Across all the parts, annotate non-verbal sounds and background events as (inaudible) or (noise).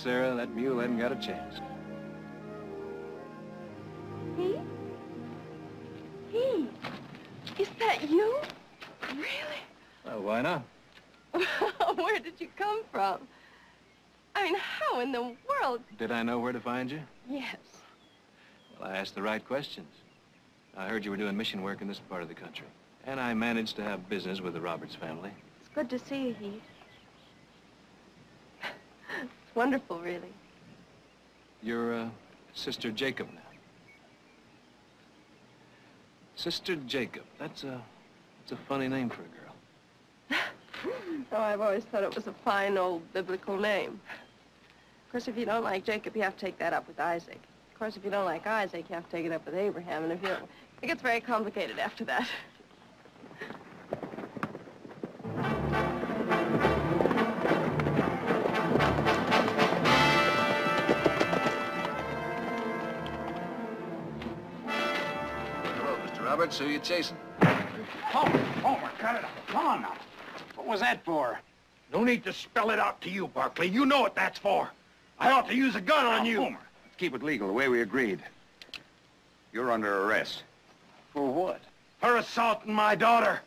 Sarah. That mule hasn't got a chance. To find you? Yes. Well, I asked the right questions. I heard you were doing mission work in this part of the country. And I managed to have business with the Roberts family. It's good to see you, Heath. it's wonderful, really. You're, uh, Sister Jacob now. Sister Jacob. That's a, that's a funny name for a girl. (laughs) Oh, I've always thought it was a fine old biblical name. Of course, if you don't like Jacob, you have to take that up with Isaac. Of course, if you don't like Isaac, you have to take it up with Abraham. And if you don't, it gets very complicated after that. Hello, Mr. Roberts. Who are you chasing? Oh, oh, Homer, Homer, cut it out. Come on now. What was that for? No need to spell it out to you, Barkley. You know what that's for. I ought to use a gun on you. Homer, let's keep it legal the way we agreed. You're under arrest. For what? For assaulting my daughter.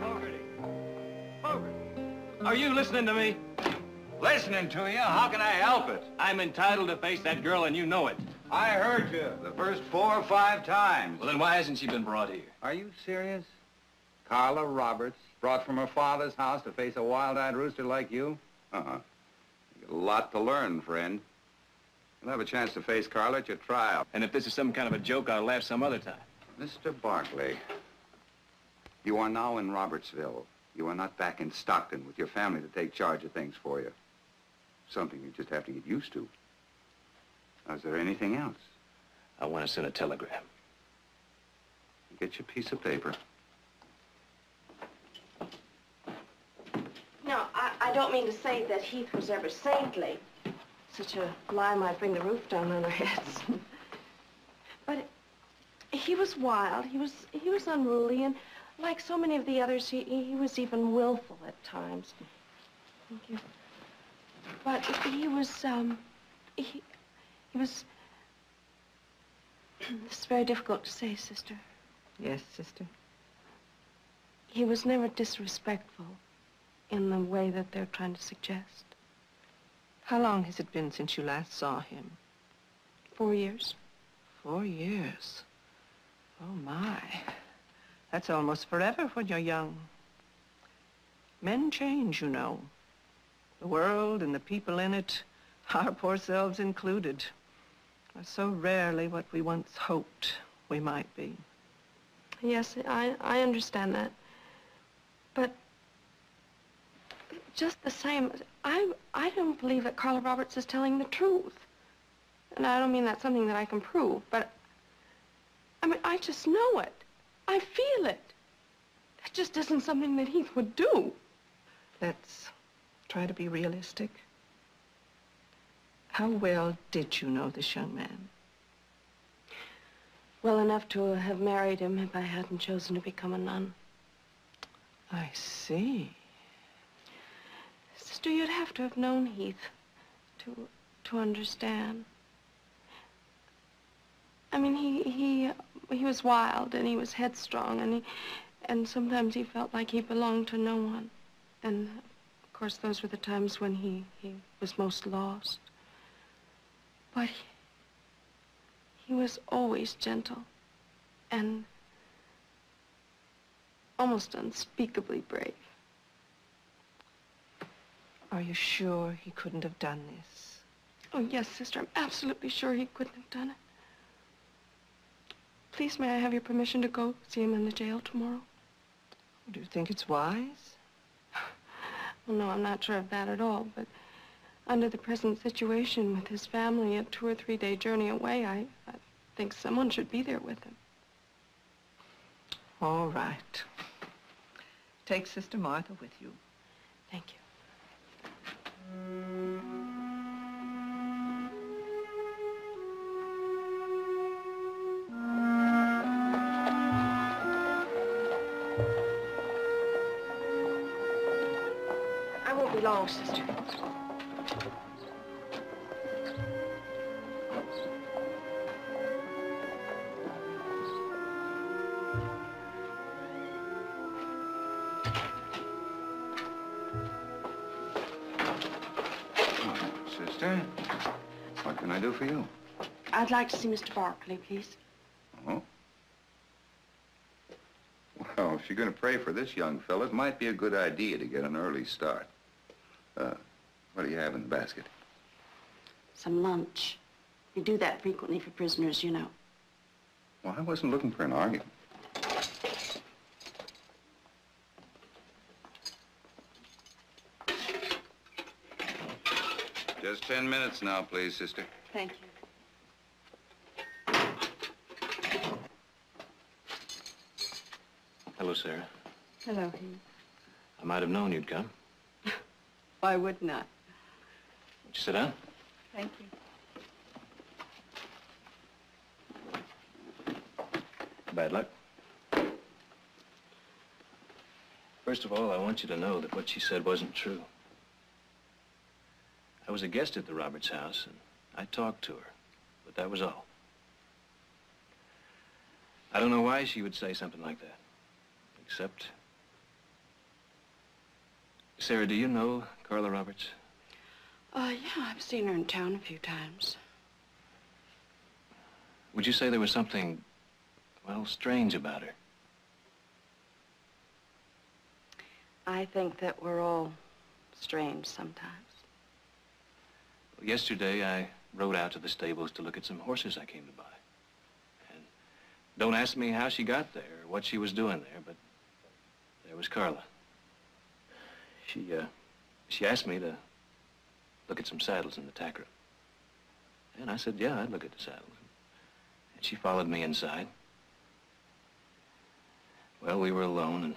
Fogarty. Fogarty. Are you listening to me? Listening to you, how can I help it? I'm entitled to face that girl, and you know it. I heard you the first four or five times. Well, then why hasn't she been brought here? Are you serious? Carla Roberts, brought from her father's house to face a wild-eyed rooster like you? Uh-huh. A lot to learn, friend. You'll have a chance to face Carla at your trial. And if this is some kind of a joke, I'll laugh some other time. Mr. Barkley, you are now in Robertsville. You are not back in Stockton with your family to take charge of things for you. Something you just have to get used to. Now, is there anything else? I want to send a telegram. Get your piece of paper. No, I, I don't mean to say that Heath was ever saintly. Such a lie might bring the roof down on our heads. (laughs) but he was wild. He was he was unruly, and like so many of the others, he he was even willful at times. Thank you. But he was um he he was. (clears throat) This is very difficult to say, sister. Yes, sister. He was never disrespectful in the way that they're trying to suggest. How long has it been since you last saw him? Four years. Four years. Oh, my. That's almost forever when you're young. Men change, you know. The world and the people in it, our poor selves included, are so rarely what we once hoped we might be. Yes, I, I understand that. But just the same, I, I don't believe that Carla Roberts is telling the truth. And I don't mean that's something that I can prove, but I mean, I just know it. I feel it. That just isn't something that Heath would do. Let's try to be realistic. How well did you know this young man? Well enough to have married him if I hadn't chosen to become a nun. I see. Sister, you'd have to have known Heath to to understand. I mean, he he he was wild and he was headstrong and he and sometimes he felt like he belonged to no one. And of course, those were the times when he he was most lost. But he, he was always gentle and almost unspeakably brave. Are you sure he couldn't have done this? Oh, yes, sister. I'm absolutely sure he couldn't have done it. Please, may I have your permission to go see him in the jail tomorrow? Do you think it's wise? Well, no, I'm not sure of that at all, but under the present situation with his family, a two or three day journey away, I, I think someone should be there with him. All right. Take Sister Martha with you. Thank you. Long, sister. Sister, what can I do for you? I'd like to see Mr. Barkley, please. Oh? Well, if you're going to pray for this young fellow, it might be a good idea to get an early start. Uh, what do you have in the basket? Some lunch. We do that frequently for prisoners, you know. Well, I wasn't looking for an argument. Just ten minutes now, please, sister. Thank you. Hello, Sarah. Hello, Heath. I might have known you'd come. Why would not? Would you sit down? Thank you. Bad luck. First of all, I want you to know that what she said wasn't true. I was a guest at the Roberts house, and I talked to her, but that was all. I don't know why she would say something like that, except... Sarah, do you know Carla Roberts? Uh, yeah, I've seen her in town a few times. Would you say there was something, well, strange about her? I think that we're all strange sometimes. Well, Yesterday, I rode out to the stables to look at some horses I came to buy. And don't ask me how she got there or what she was doing there, but there was Carla. She, uh, she asked me to look at some saddles in the tack room. And I said, yeah, I'd look at the saddles. And she followed me inside. Well, we were alone, and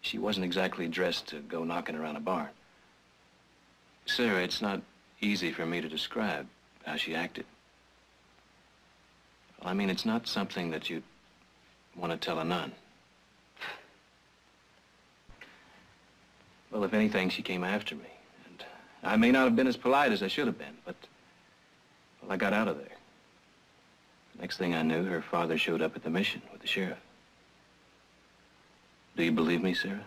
she wasn't exactly dressed to go knocking around a barn. Sarah, it's not easy for me to describe how she acted. Well, I mean, it's not something that you'd want to tell a nun. Well, if anything, she came after me. And I may not have been as polite as I should have been, but, well, I got out of there. The next thing I knew, her father showed up at the mission with the sheriff. Do you believe me, Sarah?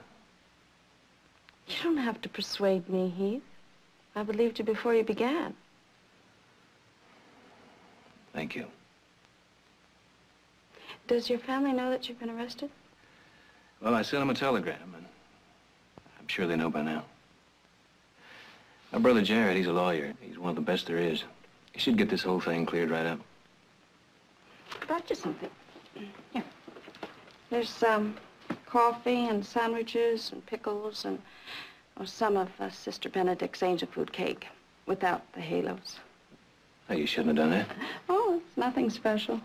You don't have to persuade me, Heath. I believed you before you began. Thank you. Does your family know that you've been arrested? Well, I sent them a telegram, and I'm sure they know by now. My brother Jarrod, he's a lawyer. He's one of the best there is. He should get this whole thing cleared right up. I brought you something. Here. There's, um, coffee and sandwiches and pickles and oh, some of uh, Sister Benedict's angel food cake without the halos. Oh, you shouldn't have done that. Oh, it's nothing special.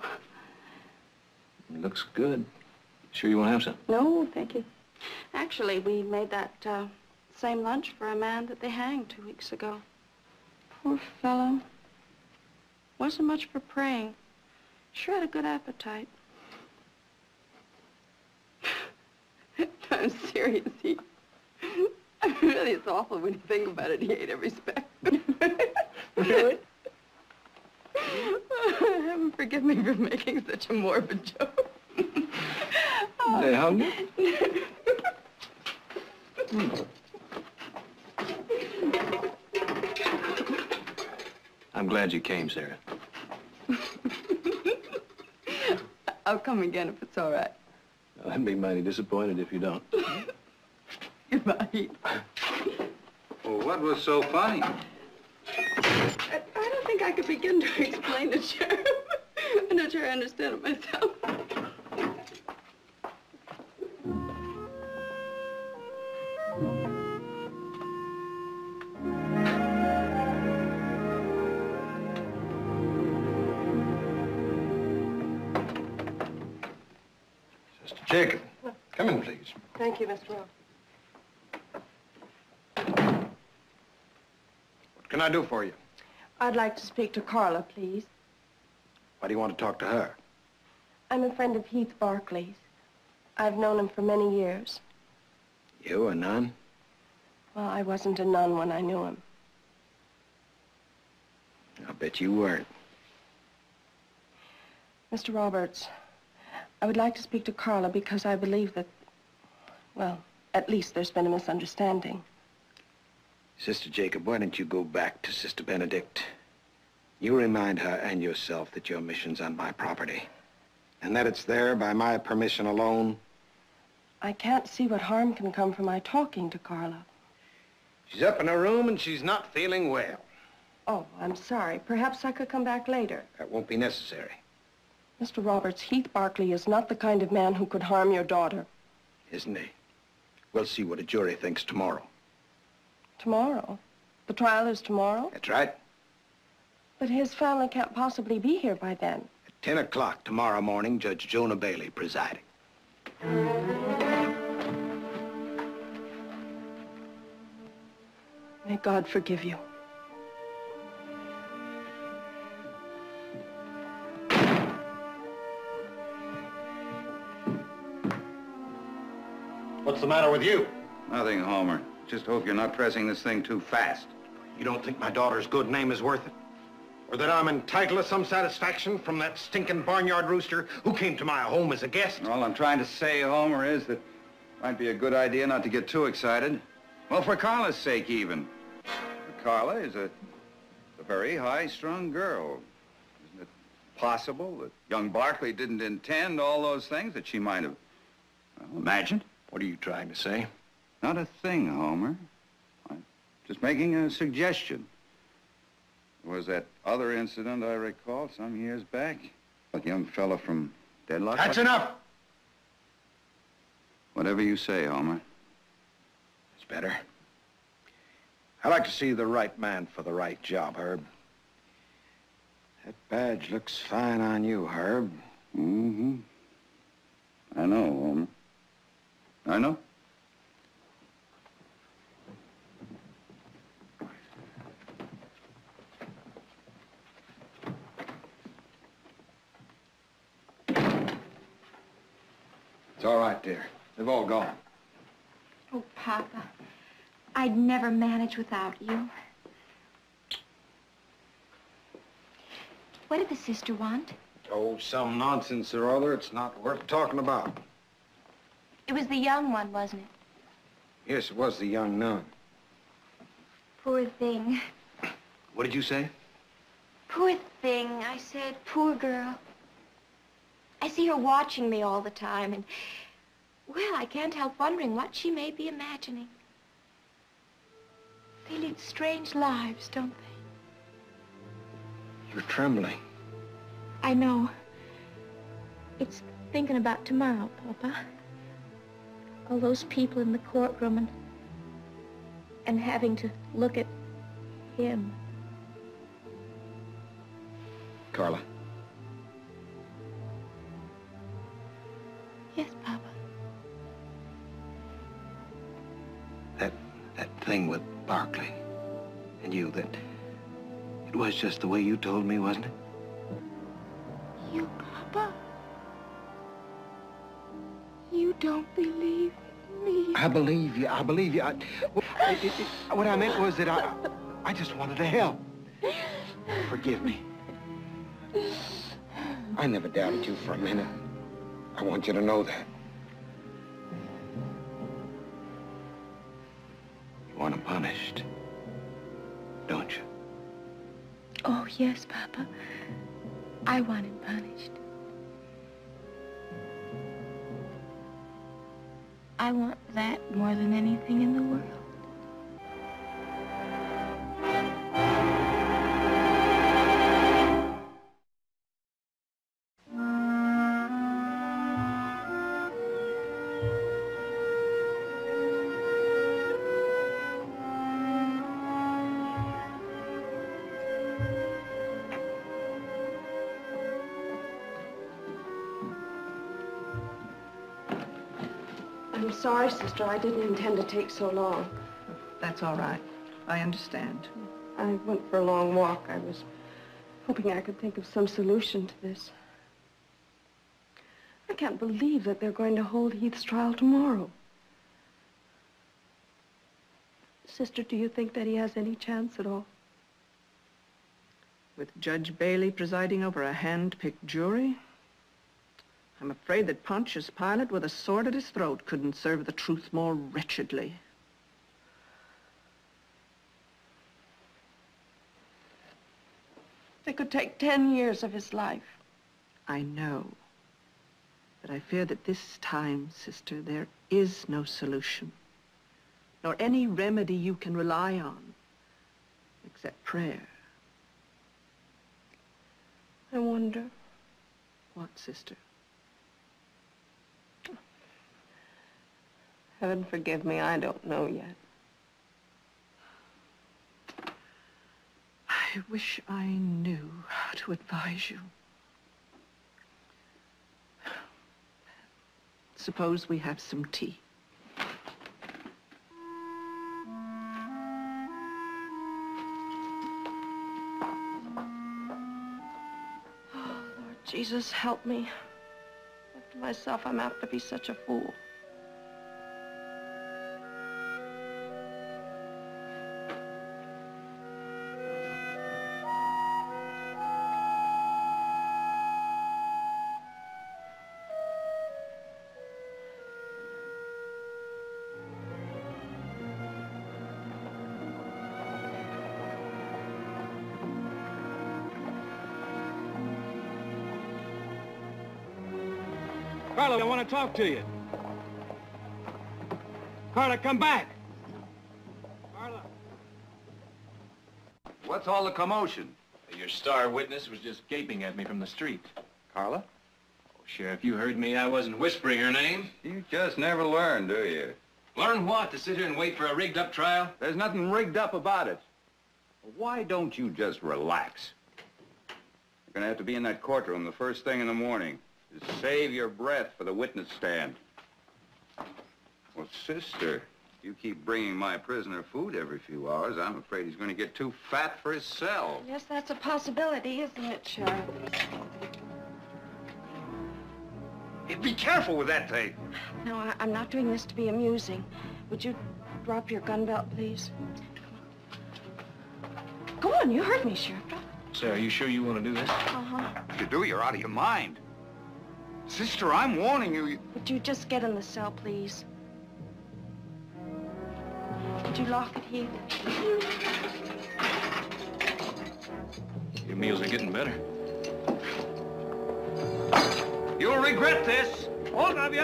It looks good. Sure you won't have some? No, thank you. Actually, we made that uh, same lunch for a man that they hanged two weeks ago. Poor fellow. Wasn't much for praying. Sure had a good appetite. (laughs) I'm serious. He, (laughs) really, it's awful when you think about it. He ate every speck. (laughs) Really? Heaven forgive me for making such a morbid joke. They hungry? I'm glad you came, Sarah. (laughs) I'll come again if it's all right. Oh, I'd be mighty disappointed if you don't. (laughs) Goodbye. Well, what was so funny? I, I don't think I could begin to (laughs) explain to Sheriff. I'm not sure I understand it myself. You. What can I do for you? I'd like to speak to Carla, please. Why do you want to talk to her? I'm a friend of Heath Barkley's. I've known him for many years. You, a nun? Well, I wasn't a nun when I knew him. I'll bet you weren't. Mr. Roberts, I would like to speak to Carla because I believe that, well, at least there's been a misunderstanding. Sister Jacob, why don't you go back to Sister Benedict? You remind her and yourself that your mission's on my property. And that it's there by my permission alone. I can't see what harm can come from my talking to Carla. She's up in her room and she's not feeling well. Oh, I'm sorry. Perhaps I could come back later. That won't be necessary. Mr. Roberts, Heath Barkley is not the kind of man who could harm your daughter. Isn't he? We'll see what a jury thinks tomorrow. Tomorrow? The trial is tomorrow? That's right. But his family can't possibly be here by then. At 10 o'clock tomorrow morning, Judge Jonah Bailey presiding. May God forgive you. The matter with you? Nothing, Homer. Just hope you're not pressing this thing too fast. You don't think my daughter's good name is worth it? Or that I'm entitled to some satisfaction from that stinking barnyard rooster who came to my home as a guest? All I'm trying to say, Homer, is that it might be a good idea not to get too excited. Well, for Carla's sake, even. Carla is a, a very high-strung girl. Isn't it possible that young Barkley didn't intend all those things that she might have well, imagined? What are you trying to say? Not a thing, Homer. I'm just making a suggestion. There was that other incident I recall some years back. That young fella from Deadlock. That's enough! Whatever you say, Homer. It's better. I like to see the right man for the right job, Herb. That badge looks fine on you, Herb. Mm-hmm. I know, Homer. I know. It's all right, dear. They've all gone. Oh, Papa, I'd never manage without you. What did the sister want? Oh, some nonsense or other. It's not worth talking about. It was the young one, wasn't it? Yes, it was the young nun. Poor thing. What did you say? Poor thing, I said. Poor girl. I see her watching me all the time, and, well, I can't help wondering what she may be imagining. They lead strange lives, don't they? You're trembling. I know. It's thinking about tomorrow, Papa. All those people in the courtroom and and having to look at him. Carla, Yes, Papa. that, that thing with Barkley and you, that it was just the way you told me, wasn't it? You, Papa. You don't believe me. I believe you. I believe you. I, well, it- it- it- what I meant was that I, I just wanted to help. Forgive me. I never doubted you for a minute. I want you to know that. You want him punished, don't you? Oh, yes, Papa. I want him punished. I want that more than anything in the world. Sorry, sister. I didn't intend to take so long. That's all right. I understand. I went for a long walk. I was hoping I could think of some solution to this. I can't believe that they're going to hold Heath's trial tomorrow. Sister, do you think that he has any chance at all? With Judge Bailey presiding over a hand-picked jury, I'm afraid that Pontius Pilate with a sword at his throat couldn't serve the truth more wretchedly. They could take ten years of his life. I know. But I fear that this time, sister, there is no solution, nor any remedy you can rely on, except prayer. I wonder. What, sister? Heaven forgive me, I don't know yet. I wish I knew how to advise you. Suppose we have some tea. Oh, Lord Jesus, help me. To myself, I'm apt to be such a fool. Talk to you. Carla, come back. Carla. What's all the commotion? Your star witness was just gaping at me from the street. Carla? Oh, Sheriff, you heard me. I wasn't whispering her name. You just never learn, do you? Learn what? To sit here and wait for a rigged-up trial? There's nothing rigged up about it. Why don't you just relax? You're gonna have to be in that courtroom the first thing in the morning. Just save your breath for the witness stand. Well, sister, you keep bringing my prisoner food every few hours. I'm afraid he's gonna get too fat for his cell. Yes, that's a possibility, isn't it, Sheriff? Hey, be careful with that thing. No, I, I'm not doing this to be amusing. Would you drop your gun belt, please? Go on, you heard me, Sheriff. Drop- Say, are you sure you want to do this? Uh-huh. If you do, you're out of your mind. Sister, I'm warning you. Would you just get in the cell, please? Would you lock it, Heath? Your meals are getting better. You'll regret this. All of you.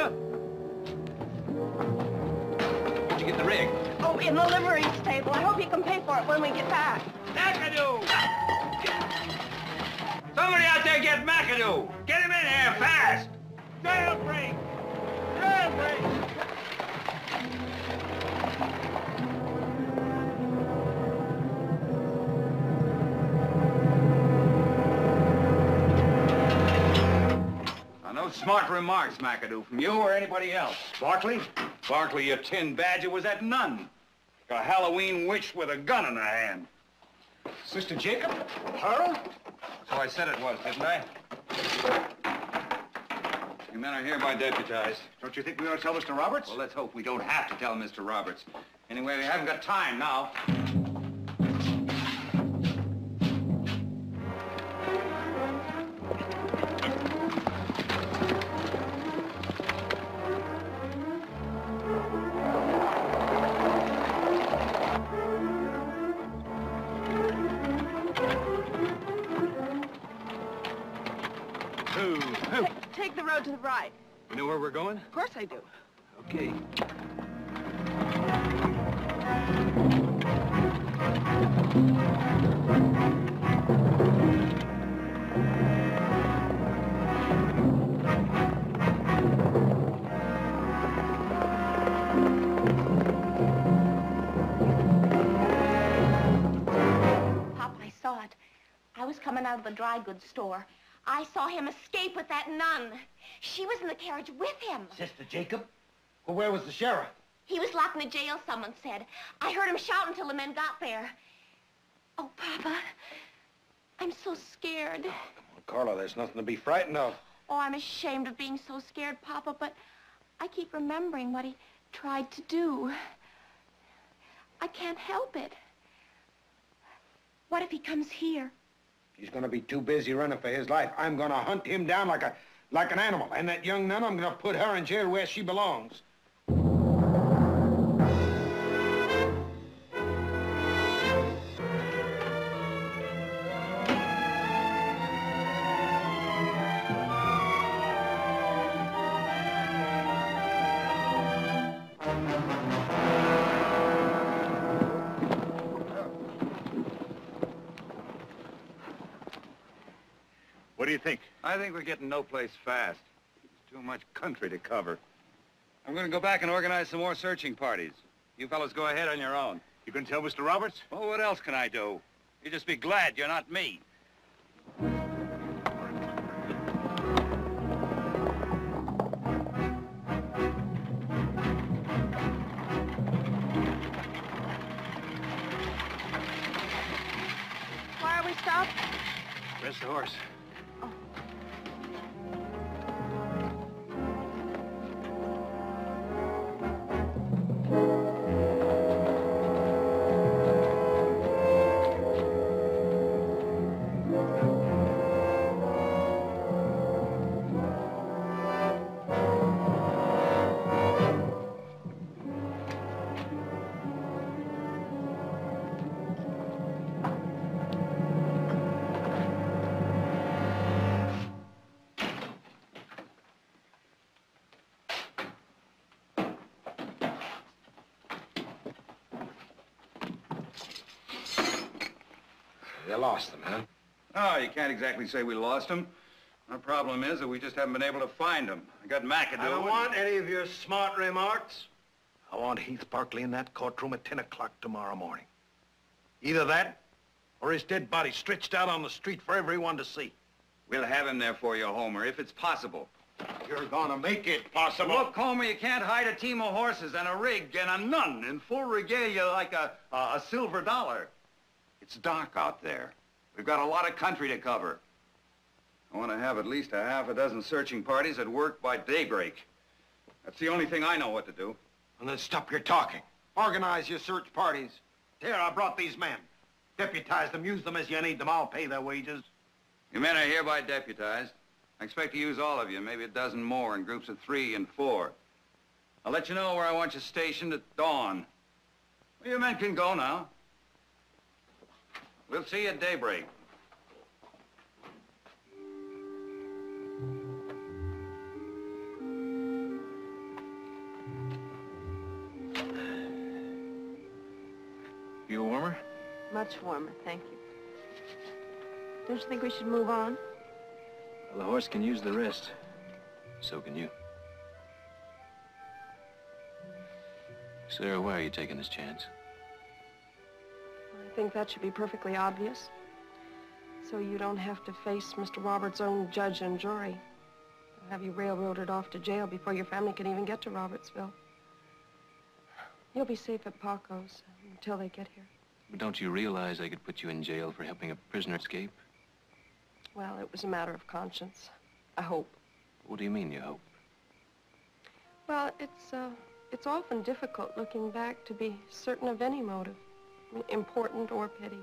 Where'd you get the rig? Oh, in the livery stable. I hope you can pay for it when we get back. McAdoo! Somebody out there get McAdoo! Get him in here, fast! Jailbreak! Jailbreak! Now, no smart remarks, McAdoo, from you or anybody else. Barkley? Barkley, your tin badger was that nun. A Halloween witch with a gun in her hand. Sister Jacob? Her? So I said it was, didn't I? You men are hereby deputized. Don't you think we ought to tell Mr. Roberts? Well, let's hope we don't have to tell Mr. Roberts. Anyway, we haven't got time now. Take the road to the right. You know where we're going? Of course I do. Okay. Pop, I saw it. I was coming out of the dry goods store. I saw him escape with that nun. She was in the carriage with him. Sister Jacob, Well, where was the sheriff? He was locked in the jail, someone said. I heard him shout until the men got there. Oh, Papa, I'm so scared. Oh, come on, Carla, there's nothing to be frightened of. Oh, I'm ashamed of being so scared, Papa, but I keep remembering what he tried to do. I can't help it. What if he comes here? He's gonna be too busy running for his life. I'm gonna hunt him down like a like an animal. And that young nun, I'm gonna put her in jail where she belongs. I think we're getting no place fast. There's too much country to cover. I'm going to go back and organize some more searching parties. You fellas go ahead on your own. You can tell Mr. Roberts? Well, what else can I do? You just be glad you're not me. Why are we stopped? Rest the horse. You lost them, huh? Oh, you can't exactly say we lost them. Our problem is that we just haven't been able to find them. I got McAdoo. I don't want any of your smart remarks. I want Heath Barkley in that courtroom at 10 o'clock tomorrow morning. Either that, or his dead body stretched out on the street for everyone to see. We'll have him there for you, Homer, if it's possible. You're gonna make it possible. Look, Homer, you can't hide a team of horses and a rig and a nun in full regalia like a, a, a silver dollar. It's dark out there. We've got a lot of country to cover. I want to have at least a half a dozen searching parties at work by daybreak. That's the only thing I know what to do. And then stop your talking. Organize your search parties. Here, I brought these men. Deputize them, use them as you need them. I'll pay their wages. You men are hereby deputized. I expect to use all of you, maybe a dozen more in groups of three and four. I'll let you know where I want you stationed at dawn. Well, you men can go now. We'll see you at daybreak. You warmer? Much warmer, thank you. Don't you think we should move on? Well, the horse can use the rest. So can you. Sarah, why are you taking this chance? I think that should be perfectly obvious. So you don't have to face Mr. Roberts' own judge and jury. They'll have you railroaded off to jail before your family can even get to Robertsville. You'll be safe at Paco's until they get here. But don't you realize they could put you in jail for helping a prisoner escape? Well, it was a matter of conscience. I hope. What do you mean, you hope? Well, it's, uh, it's often difficult looking back to be certain of any motive, important or petty.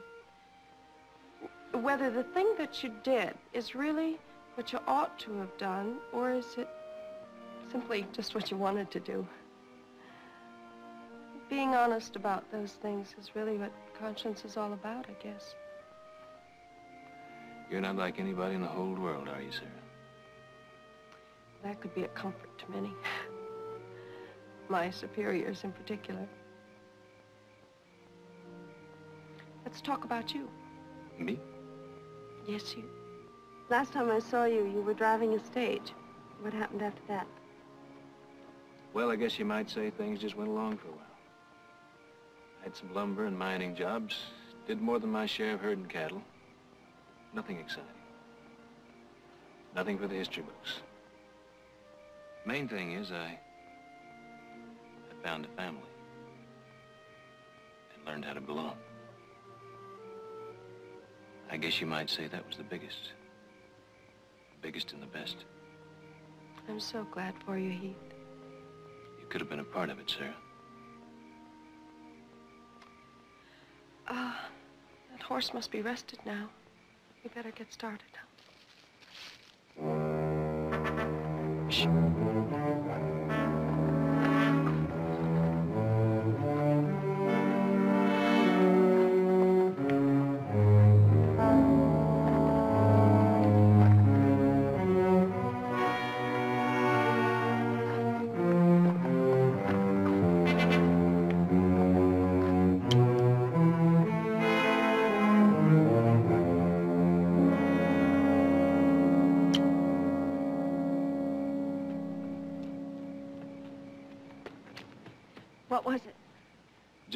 Whether the thing that you did is really what you ought to have done, or is it simply just what you wanted to do? Being honest about those things is really what conscience is all about, I guess. You're not like anybody in the whole world, are you, Sarah? That could be a comfort to many. (laughs) My superiors in particular. Let's talk about you. Me? Yes, you. Last time I saw you, you were driving a stage. What happened after that? Well, I guess you might say things just went along for a while. I had some lumber and mining jobs. Did more than my share of herding cattle. Nothing exciting. Nothing for the history books. Main thing is I... I found a family and learned how to belong. I guess you might say that was the biggest. The biggest and the best. I'm so glad for you, Heath. You could have been a part of it, Sarah. Ah, that horse must be rested now. We better get started. Shh.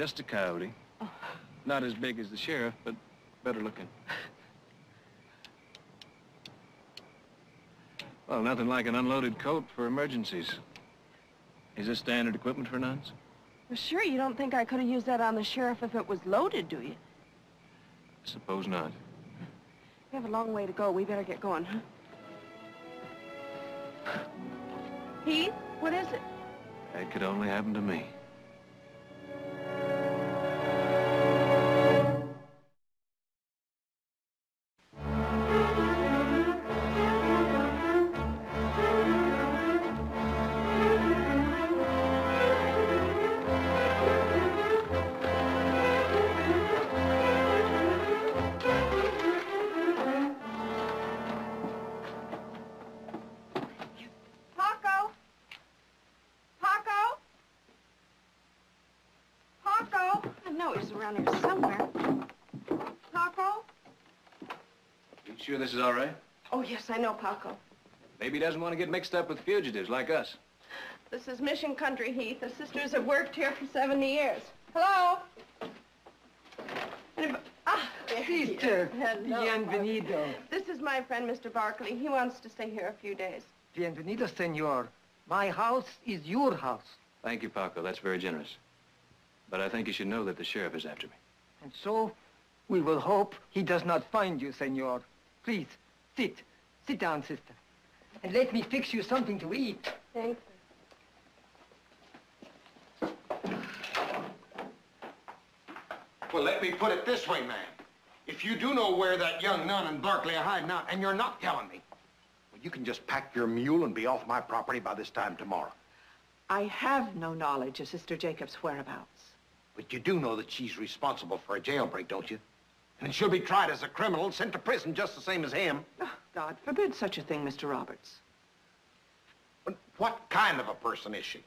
Just a coyote. Oh. Not as big as the sheriff, but better looking. Well, nothing like an unloaded coat for emergencies. Is this standard equipment for nuns? Well, sure, you don't think I could have used that on the sheriff if it was loaded, do you? I suppose not. We have a long way to go. We better get going, huh? Heath, what is it? That could only happen to me. Sure this is all right? Oh, yes, I know, Paco. Maybe he doesn't want to get mixed up with fugitives like us. This is Mission Country, Heath. The sisters have worked here for 70 years. Hello? Anyb- Ah, there. Sister, Hello. bienvenido. This is my friend, Mr. Barkley. He wants to stay here a few days. Bienvenido, senor. My house is your house. Thank you, Paco. That's very generous. But I think you should know that the sheriff is after me. And so, we will hope he does not find you, senor. Please, sit. Sit down, sister. And let me fix you something to eat. Thank you. Well, let me put it this way, ma'am. If you do know where that young nun and Barkley are hiding out, and you're not telling me, well, you can just pack your mule and be off my property by this time tomorrow. I have no knowledge of Sister Jacob's whereabouts. But you do know that she's responsible for a jailbreak, don't you? And she'll be tried as a criminal and sent to prison just the same as him. Oh, God forbid such a thing, Mr. Roberts. But what kind of a person is she?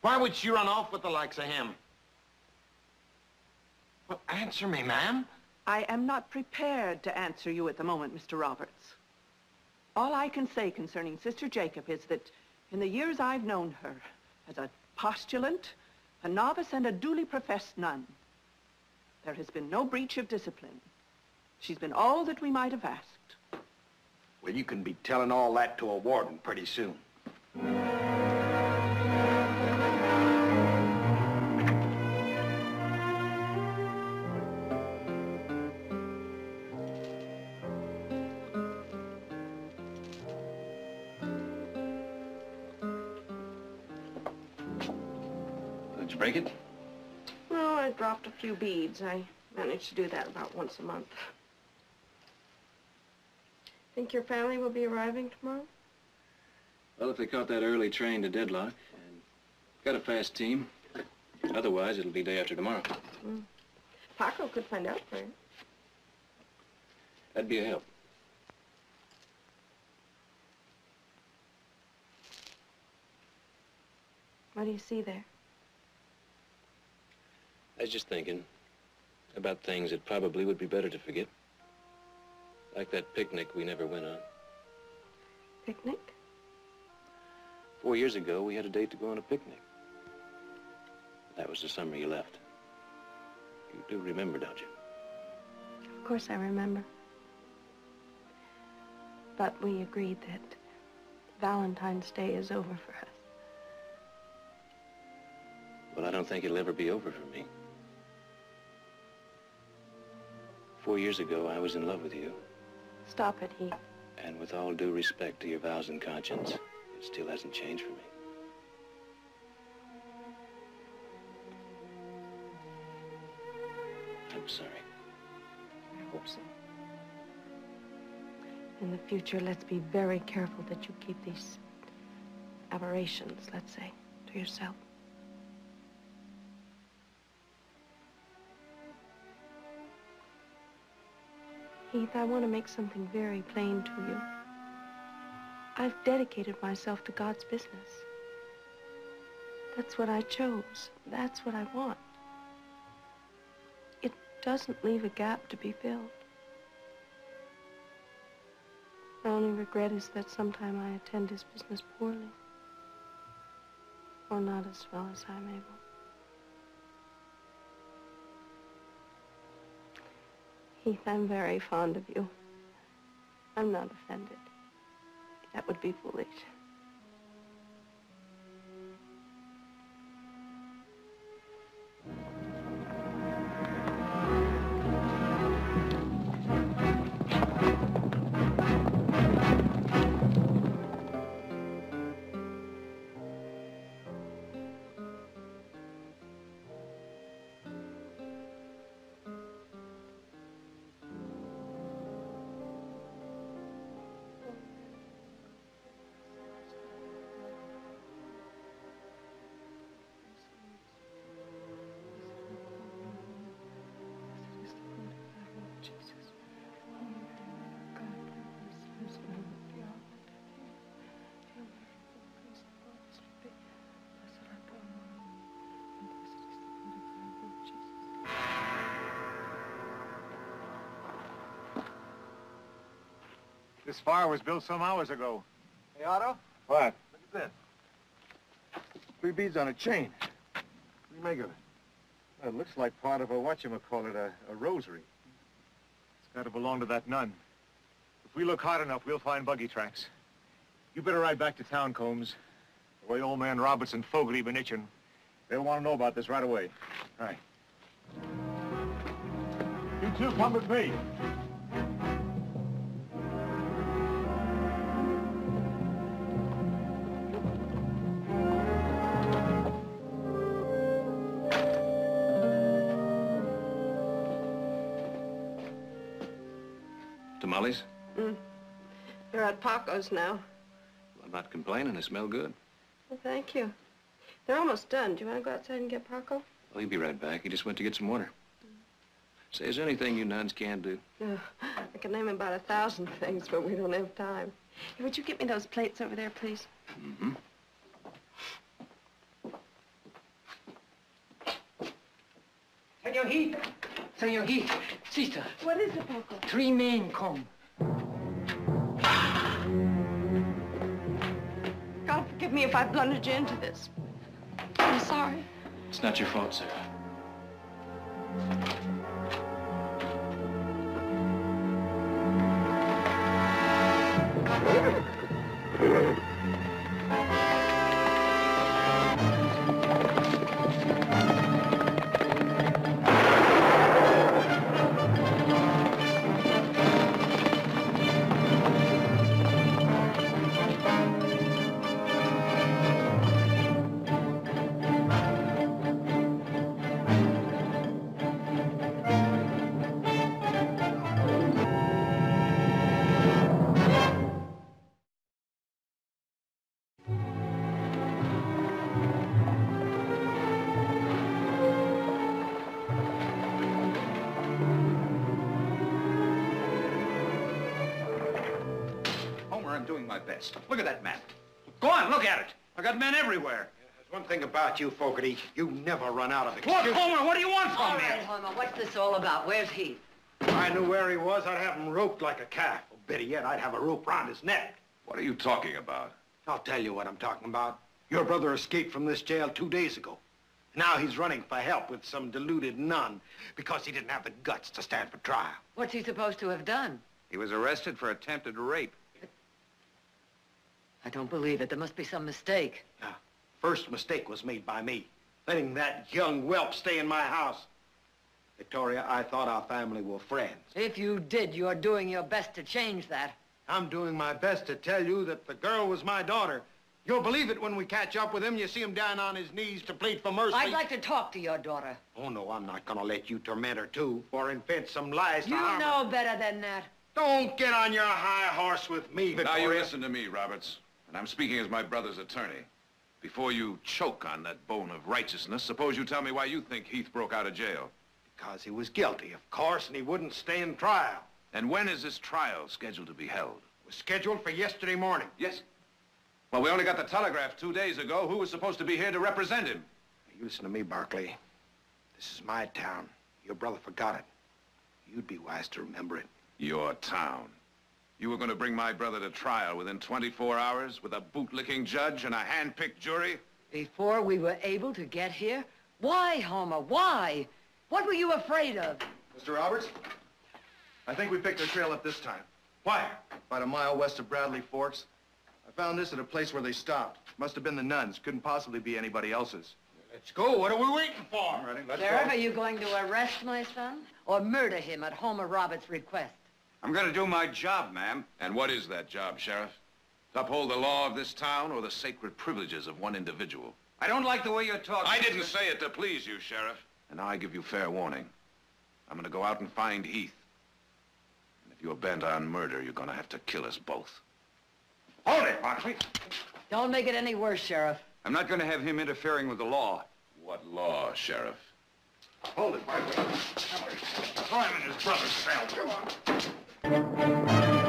Why would she run off with the likes of him? Well, answer me, ma'am. I am not prepared to answer you at the moment, Mr. Roberts. All I can say concerning Sister Jacob is that in the years I've known her, as a postulant, a novice, and a duly professed nun, there has been no breach of discipline. She's been all that we might have asked. Well, you can be telling all that to a warden pretty soon. Few beads. I manage to do that about once a month. Think your family will be arriving tomorrow? Well, if they caught that early train to Deadlock and got a fast team, otherwise it'll be day after tomorrow. Hmm. Paco could find out for you. That'd be a help. What do you see there? I was just thinking about things that probably would be better to forget. Like that picnic we never went on. Picnic? Four years ago, we had a date to go on a picnic. That was the summer you left. You do remember, don't you? Of course I remember. But we agreed that Valentine's Day is over for us. Well, I don't think it'll ever be over for me. Four years ago, I was in love with you. Stop it, Heath. And with all due respect to your vows and conscience, it still hasn't changed for me. I'm sorry. I hope so. In the future, let's be very careful that you keep these aberrations, let's say, to yourself. Heath, I want to make something very plain to you. I've dedicated myself to God's business. That's what I chose. That's what I want. It doesn't leave a gap to be filled. My only regret is that sometime I attend his business poorly. Or not as well as I'm able. Heath, I'm very fond of you. I'm not offended. That would be foolish. This fire was built some hours ago. Hey, Otto, What? look at this. Three beads on a chain. What do you make of it? Well, it looks like part of a, whatchamacallit, a, a rosary. It's got to belong to that nun. If we look hard enough, we'll find buggy tracks. You better ride back to town, Combs. The way old man Roberts and Fogarty been itching, they'll want to know about this right away. All right. You two come with me. Tamales? Mm. They're at Paco's now. I'm not complaining. They smell good. Well, thank you. They're almost done. Do you want to go outside and get Paco? Well, he'll be right back. He just went to get some water. Say, is there anything you nuns can't do? Uh, I can name about a thousand (laughs) things, but we don't have time. Hey, would you get me those plates over there, please? Mm-hmm. Senor Heath! Senor Heath! Sister, What is it, Paco? three men come. God forgive me if I blundered you into this. I'm sorry. It's not your fault, Sarah. My best. Look at that map. Go on, look at it. I got men everywhere. There's one thing about you, Fogarty. You never run out of Look, excuses. Homer, what do you want from All me? right, Homer, what's this all about? Where's he? If I knew where he was, I'd have him roped like a calf. Or better yet, I'd have a rope round his neck. What are you talking about? I'll tell you what I'm talking about. Your brother escaped from this jail two days ago. Now he's running for help with some deluded nun because he didn't have the guts to stand for trial. What's he supposed to have done? He was arrested for attempted rape. I don't believe it. There must be some mistake. First mistake was made by me. letting that young whelp stay in my house. Victoria, I thought our family were friends. If you did, you're doing your best to change that. I'm doing my best to tell you that the girl was my daughter. You'll believe it when we catch up with him. You see him down on his knees to plead for mercy. I'd like to talk to your daughter. Oh, no, I'm not gonna let you torment her, too, or invent some lies to You harm her. know better than that. Don't get on your high horse with me, Victoria. Now you listen to me, Roberts. And I'm speaking as my brother's attorney. Before you choke on that bone of righteousness, suppose you tell me why you think Heath broke out of jail. Because he was guilty, of course, and he wouldn't stand trial. And when is this trial scheduled to be held? It was scheduled for yesterday morning. Yes. Well, we only got the telegraph two days ago. Who was supposed to be here to represent him? You listen to me, Barkley. This is my town. Your brother forgot it. You'd be wise to remember it. Your town. You were going to bring my brother to trial within 24 hours with a bootlicking judge and a hand-picked jury? Before we were able to get here? Why, Homer, why? What were you afraid of? Mr. Roberts, I think we picked our trail up this time. Why? About a mile west of Bradley Forks. I found this at a place where they stopped. Must have been the nuns. Couldn't possibly be anybody else's. Let's go. What are we waiting for? All righty, let's Sheriff, go. are you going to arrest my son? Or murder him at Homer Roberts' request? I'm gonna do my job, ma'am. And what is that job, Sheriff? To uphold the law of this town or the sacred privileges of one individual? I don't like the way you're talking. I didn't say it to please you, Sheriff. And now I give you fair warning. I'm gonna go out and find Heath. And if you're bent on murder, you're gonna have to kill us both. Hold it, Barkley. Don't make it any worse, Sheriff. I'm not gonna have him interfering with the law. What law, Sheriff? Hold it, Barkley. Throw him in his brother's cell. Come on. Thank you.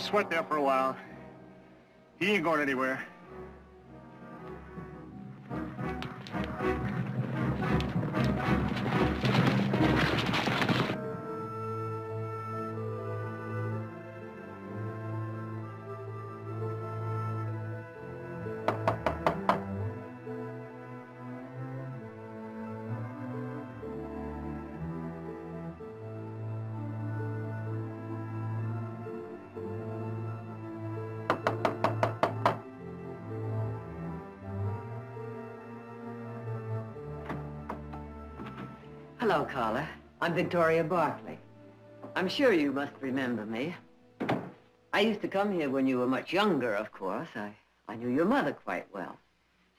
Sweat there for a while. He ain't going anywhere. Carla. I'm Victoria Barkley. I'm sure you must remember me. I used to come here when you were much younger, of course. I, I knew your mother quite well.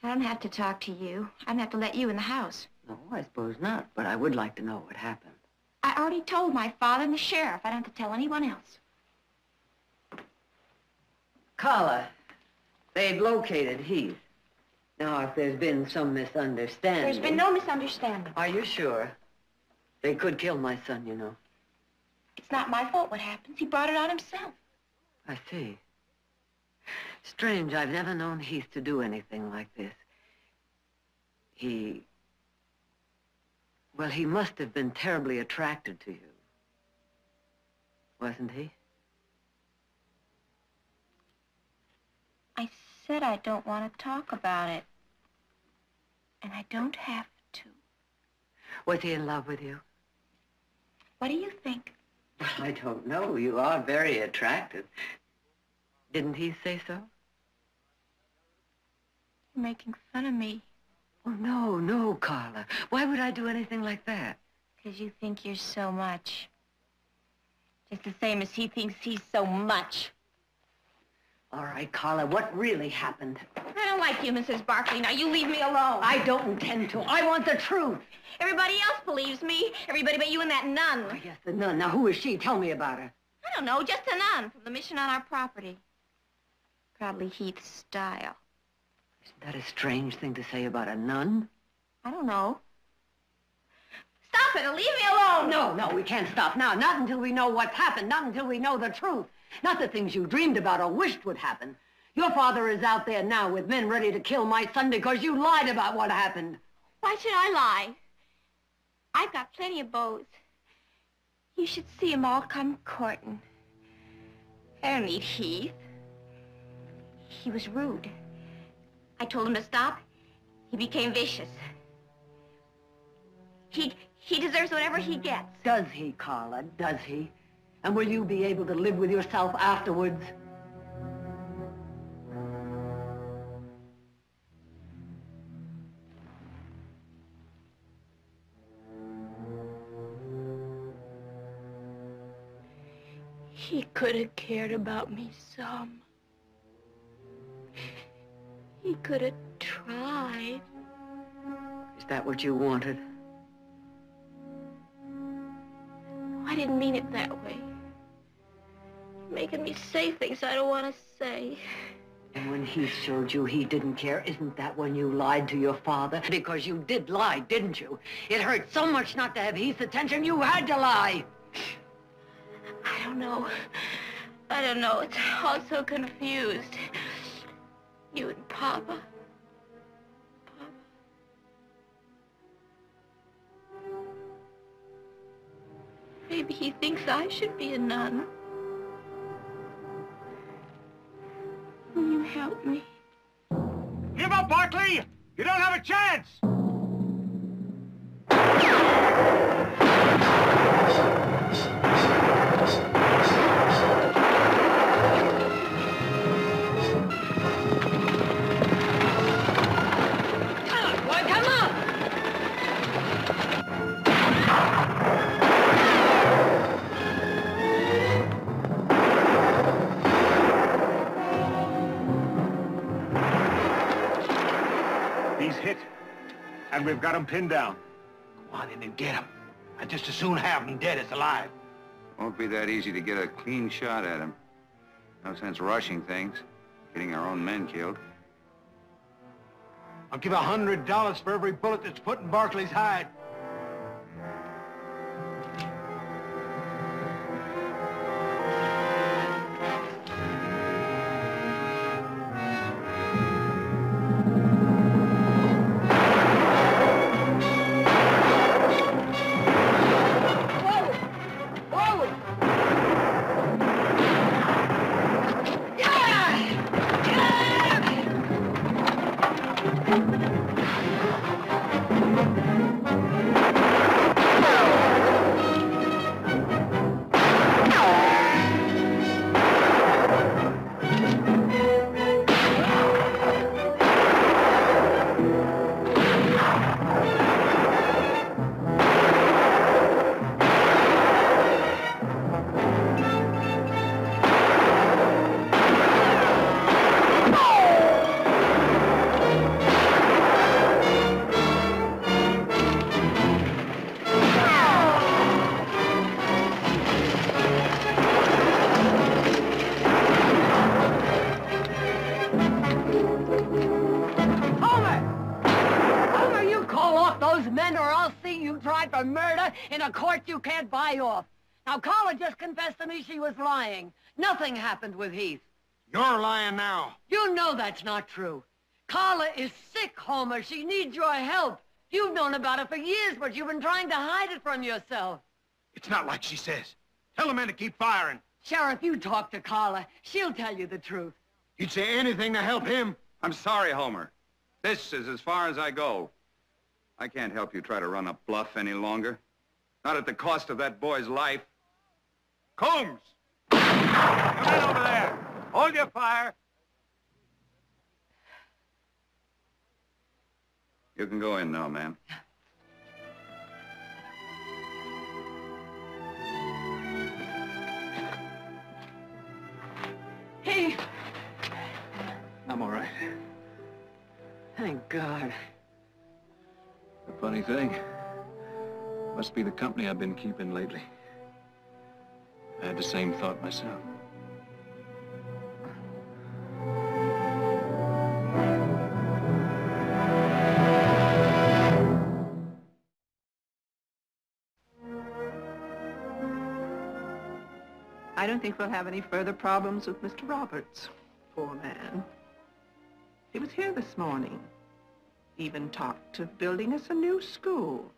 I don't have to talk to you. I don't have to let you in the house. No, I suppose not, but I would like to know what happened. I already told my father and the sheriff. I don't have to tell anyone else. Carla, they've located Heath. Now, if there's been some misunderstanding... There's been no misunderstanding. Are you sure? They could kill my son, you know. It's not my fault what happens. He brought it on himself. I see. Strange, I've never known Heath to do anything like this. He... Well, he must have been terribly attracted to you. Wasn't he? I said I don't want to talk about it. And I don't have to. Was he in love with you? What do you think? Well, I don't know. You are very attractive. Didn't he say so? You're making fun of me. Oh, no, no, Carla. Why would I do anything like that? Because you think you're so much. Just the same as he thinks he's so much. All right, Carla, what really happened? I don't like you, Mrs. Barkley. Now, you leave me alone. I don't intend to. I want the truth. Everybody else believes me. Everybody but you and that nun. Oh, yes, the nun. Now, who is she? Tell me about her. I don't know, just a nun from the mission on our property. Probably Heath's style. Isn't that a strange thing to say about a nun? I don't know. Stop it and leave me alone! No, no, we can't stop now. Not until we know what's happened. Not until we know the truth. Not the things you dreamed about or wished would happen. Your father is out there now with men ready to kill my son because you lied about what happened. Why should I lie? I've got plenty of beaux. You should see see 'em all come courting. I don't need Heath. He was rude. I told him to stop. He became vicious. He, he deserves whatever he gets. Does he, Carla? Does he? And will you be able to live with yourself afterwards? He could have cared about me some. He could have tried. Is that what you wanted? I didn't mean it that way. Making me say things I don't want to say. And when he showed you he didn't care, isn't that when you lied to your father? Because you did lie, didn't you? It hurt so much not to have Heath's attention, you had to lie. I don't know. I don't know. It's all so confused. You and Papa. Papa. Maybe he thinks I should be a nun. Will you help me? Give up, Barkley! You don't have a chance! And we've got him pinned down. Go on in and get him. I'd just as soon have him dead as alive. Won't be that easy to get a clean shot at him. No sense rushing things, getting our own men killed. I'll give a hundred dollars for every bullet that's put in Barkley's hide. Nothing happened with Heath. You're lying now. You know that's not true. Carla is sick, Homer. She needs your help. You've known about it for years, but you've been trying to hide it from yourself. It's not like she says. Tell the men to keep firing. Sheriff, you talk to Carla. She'll tell you the truth. You'd say anything to help him. I'm sorry, Homer. This is as far as I go. I can't help you try to run a bluff any longer. Not at the cost of that boy's life. Combs! Come in over there. Hold your fire. You can go in now, ma'am. Heath! I'm all right. Thank God. The funny thing, must be the company I've been keeping lately. I had the same thought myself. I don't think we'll have any further problems with Mr. Roberts. Poor man. He was here this morning. Even talked of building us a new school.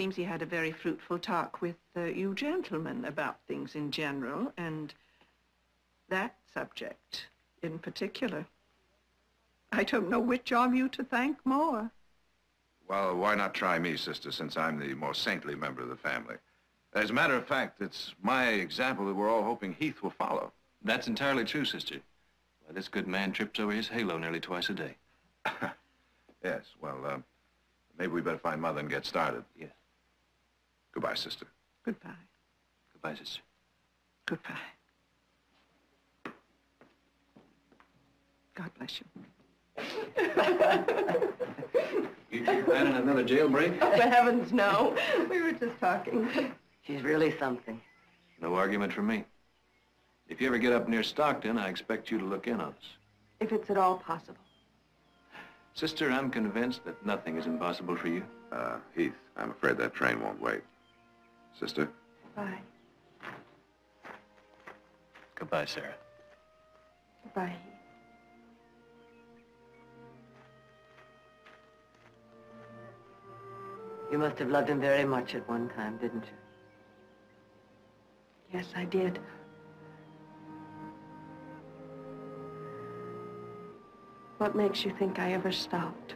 Seems he had a very fruitful talk with uh, you gentlemen about things in general, and that subject in particular. I don't know which of you to thank more. Well, why not try me, sister, since I'm the more saintly member of the family? As a matter of fact, it's my example that we're all hoping Heath will follow. That's entirely true, sister. Why, this good man trips over his halo nearly twice a day. (laughs) yes, well, uh, maybe we better find Mother and get started. Yes. Goodbye, sister. Goodbye. Goodbye, sister. Goodbye. God bless you. (laughs) You planning another jailbreak? (laughs) Oh, heavens, no. We were just talking. She's really something. No argument from me. If you ever get up near Stockton, I expect you to look in on us. If it's at all possible. Sister, I'm convinced that nothing is impossible for you. Uh, Heath, I'm afraid that train won't wait. Sister? Bye. Goodbye, Sarah. Goodbye. You must have loved him very much at one time, didn't you? Yes, I did. What makes you think I ever stopped?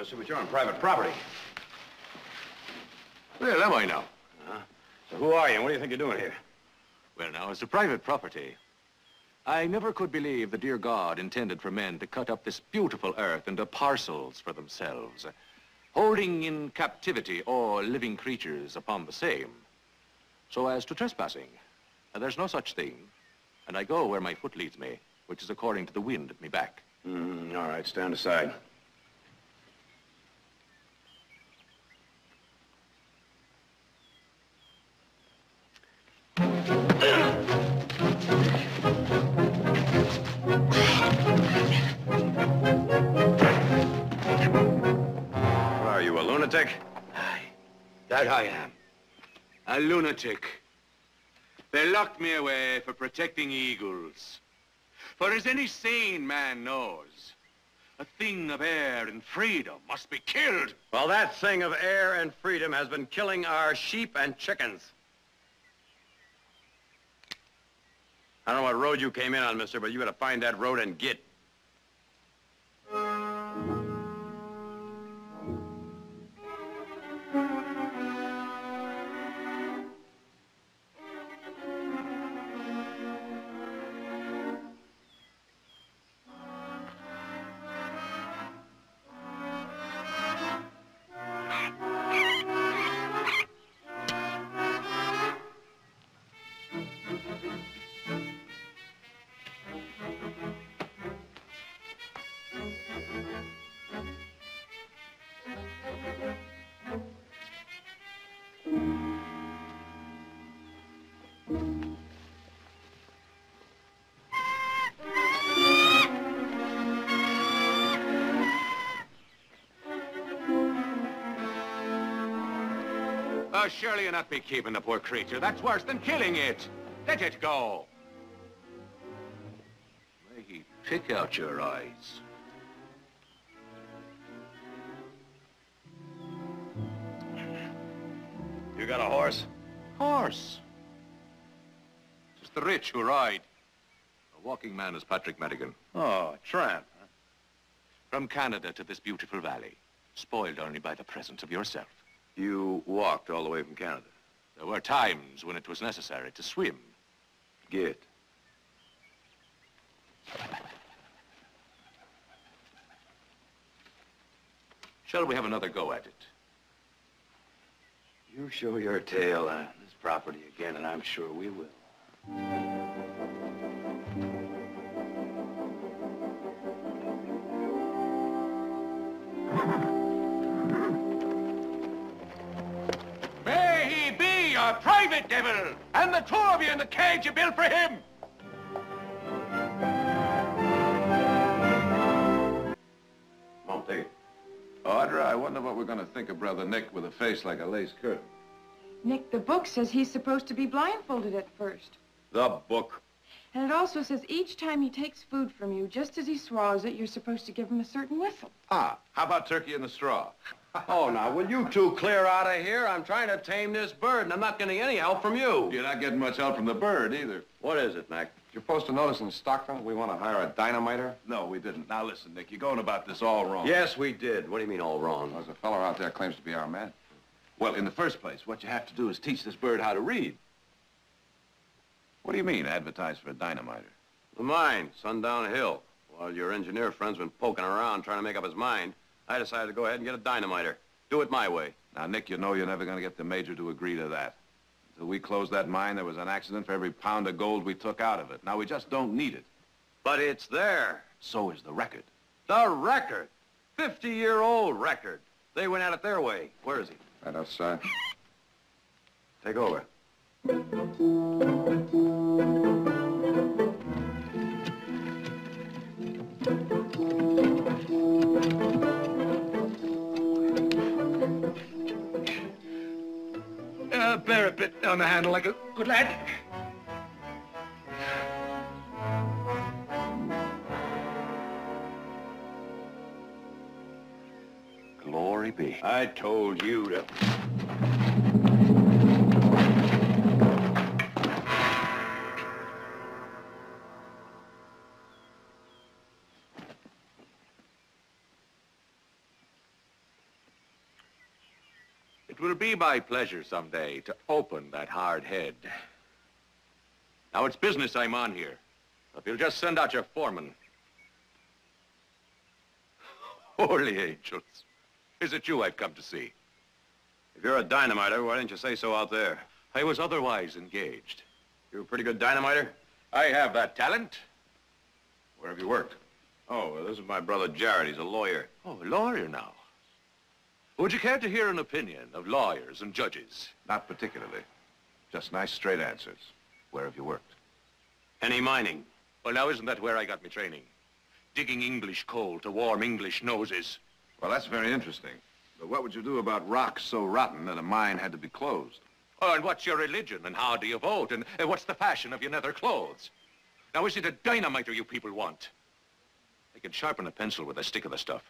Mister, but you're on private property. Well, am I now? So who are you, and what do you think you're doing here? Well, now, it's a private property. I never could believe the dear God intended for men to cut up this beautiful earth into parcels for themselves, uh, holding in captivity all living creatures upon the same. So as to trespassing, uh, there's no such thing, and I go where my foot leads me, which is according to the wind at me back. Mm, all right, stand aside. A lunatic. They locked me away for protecting eagles. For as any sane man knows, a thing of air and freedom must be killed. Well, that thing of air and freedom has been killing our sheep and chickens. I don't know what road you came in on, mister, but you gotta find that road and get. Surely you'll not be keeping the poor creature. That's worse than killing it. Let it go. May he pick out your eyes. You got a horse? Horse. It's the rich who ride. A walking man is Patrick Madigan. Oh, tramp. From Canada to this beautiful valley. Spoiled only by the presence of yourself. You walked all the way from Canada. There were times when it was necessary to swim. Get. Shall we have another go at it? You show your tail on this property again, and I'm sure we will. Your private devil, and the two of you in the cage you built for him! Won't? Audra, I wonder what we're gonna think of Brother Nick with a face like a lace curtain. Nick, the book says he's supposed to be blindfolded at first. The book. And it also says each time he takes food from you, just as he swallows it, you're supposed to give him a certain whistle. Ah, how about turkey in the straw? Oh, now, will you two clear out of here? I'm trying to tame this bird, and I'm not getting any help from you. You're not getting much help from the bird, either. What is it, Mac? Did you post a notice in Stockton? We want to hire a dynamiter? No, we didn't. Now, listen, Nick, you're going about this all wrong. Yes, we did. What do you mean all wrong? There's a fellow out there claims to be our man. Well, in the first place, what you have to do is teach this bird how to read. What do you mean, advertise for a dynamiter? The mine, Sundown Hill. While your engineer friend's been poking around trying to make up his mind, I decided to go ahead and get a dynamiter. Do it my way. Now, Nick, you know you're never going to get the major to agree to that. Until we closed that mine, there was an accident for every pound of gold we took out of it. Now, we just don't need it. But it's there. So is the record. The record. 50-year-old record. They went at it their way. Where is he? Right outside. Take over. Bear a bit on the handle like a good lad. Glory be. I told you to... It will be my pleasure someday to open that hard head. Now, it's business I'm on here. If you'll just send out your foreman. Holy angels. Is it you I've come to see? If you're a dynamiter, why didn't you say so out there? I was otherwise engaged. You're a pretty good dynamiter? I have that talent. Where have you worked? Oh, well, this is my brother Jarrod. He's a lawyer. Oh, a lawyer now. Would you care to hear an opinion of lawyers and judges? Not particularly. Just nice, straight answers. Where have you worked? Any mining? Well, now, isn't that where I got my training? Digging English coal to warm English noses. Well, that's very interesting. But what would you do about rocks so rotten that a mine had to be closed? Oh, and what's your religion, and how do you vote, and what's the fashion of your nether clothes? Now, is it a dynamiter you people want? I can sharpen a pencil with a stick of the stuff.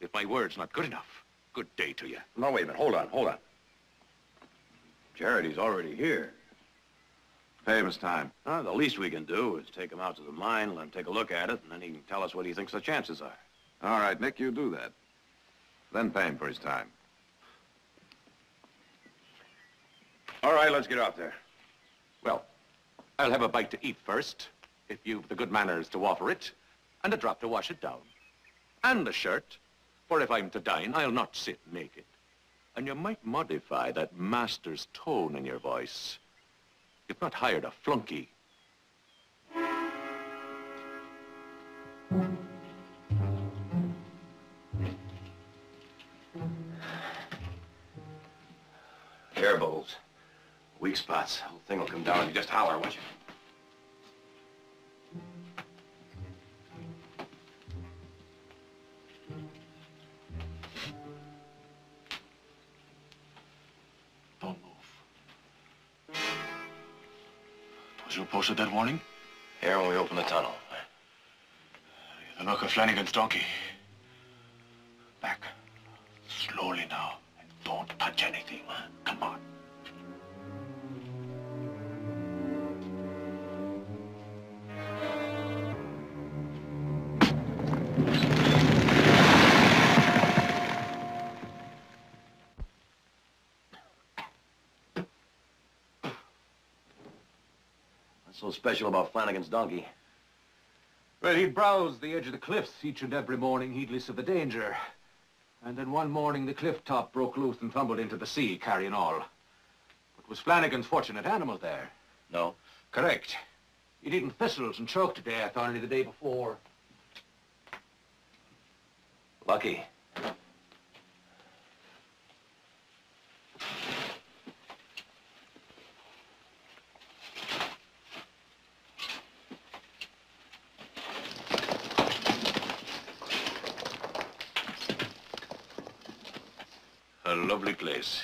If my word's not good enough, good day to you. No, wait a minute. Hold on, hold on. He's already here. His time. Uh, the least we can do is take him out to the mine, let him take a look at it, and then he can tell us what he thinks the chances are. All right, Nick, you do that. Then pay him for his time. All right, let's get out there. Well, I'll have a bite to eat first, if you've the good manners to offer it, and a drop to wash it down. And a shirt, for if I'm to dine, I'll not sit naked. And you might modify that master's tone in your voice. You've not hired a flunky. Bowls. Weak spots. Whole thing will come down if you just holler, won't you? Posted that warning? Here when we open the tunnel. The look of Flanagan's donkey. Back. Slowly now. And don't touch anything. Come on. So special about Flanagan's donkey? Well, he'd browse the edge of the cliffs each and every morning, heedless of the danger. And then one morning, the cliff top broke loose and tumbled into the sea, carrying all. But was Flanagan's fortunate animal there? No. Correct. He'd eaten thistles and choked to death only the day before. Lucky. A lovely place.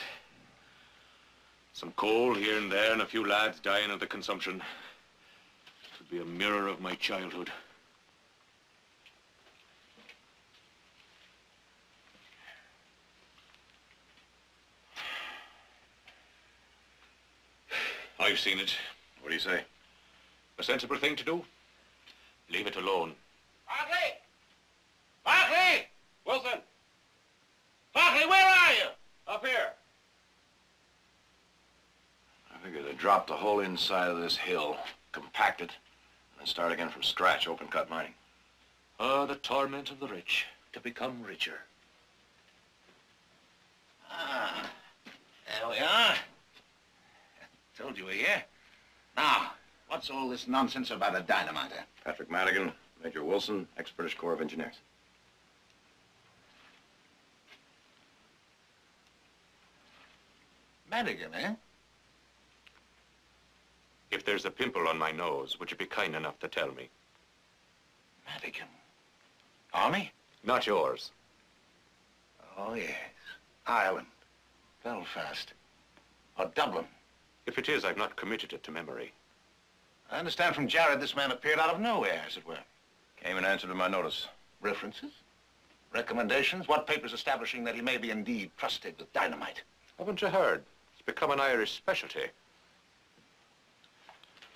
Some coal here and there and a few lads dying of the consumption. It would be a mirror of my childhood. I've seen it. What do you say? A sensible thing to do? Leave it alone. Barkley! Barkley! Wilson! Barkley, where are? Up here. I figured to drop the whole inside of this hill, compact it, and then start again from scratch, open cut mining. Ah, the torment of the rich, to become richer. Ah, there we are. Told you were here. Now, what's all this nonsense about a dynamiter? Patrick Madigan, Major Wilson, ex-British Corps of Engineers. Madigan, eh? If there's a pimple on my nose, would you be kind enough to tell me? Madigan. Army? Not yours. Oh, yes. Ireland. Belfast. Or Dublin. If it is, I've not committed it to memory. I understand from Jarrod this man appeared out of nowhere, as it were. Came in answer to my notice. References? Recommendations? What papers establishing that he may be indeed trusted with dynamite? Haven't you heard? Become an Irish specialty.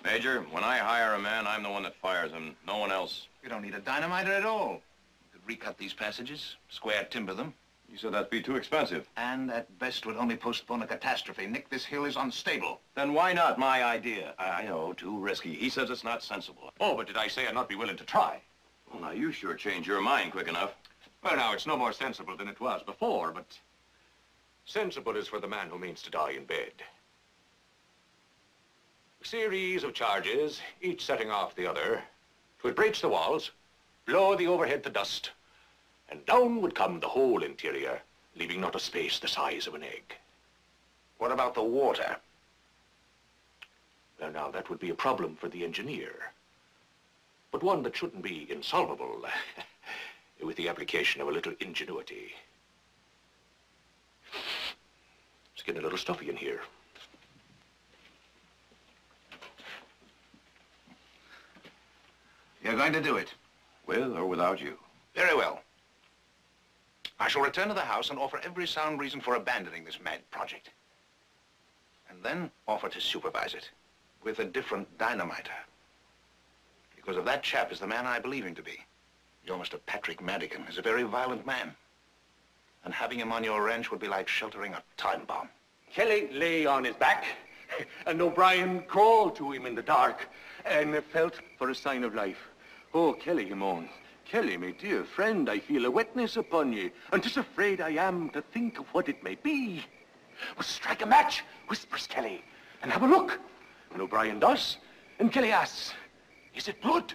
Major, when I hire a man, I'm the one that fires him, no one else. You don't need a dynamiter at all. You could recut these passages, square timber them, You said that'd be too expensive. And at best would only postpone a catastrophe. Nick, this hill is unstable. Then why not my idea? I know, too risky. He says it's not sensible. Oh, but did I say I'd not be willing to try? Well, now, you sure change your mind quick enough. Well, now, it's no more sensible than it was before, but sensible is for the man who means to die in bed. A series of charges, each setting off the other, would breach the walls, blow the overhead to dust, and down would come the whole interior, leaving not a space the size of an egg. What about the water? Well, now, that would be a problem for the engineer, but one that shouldn't be insolvable (laughs) with the application of a little ingenuity. It's getting a little stuffy in here. You're going to do it. With or without you. Very well. I shall return to the house and offer every sound reason for abandoning this mad project. And then offer to supervise it with a different dynamiter. Because if that chap is the man I believe him to be, your Mr. Patrick Madigan is a very violent man. And having him on your ranch would be like sheltering a time bomb. Kelly lay on his back, (laughs) and O'Brien crawled to him in the dark and felt for a sign of life. Oh, Kelly, he moaned. Kelly, my dear friend, I feel a wetness upon ye, and 'tis afraid I am to think of what it may be. Well, strike a match, whispers Kelly, and have a look. And O'Brien does, and Kelly asks, is it blood?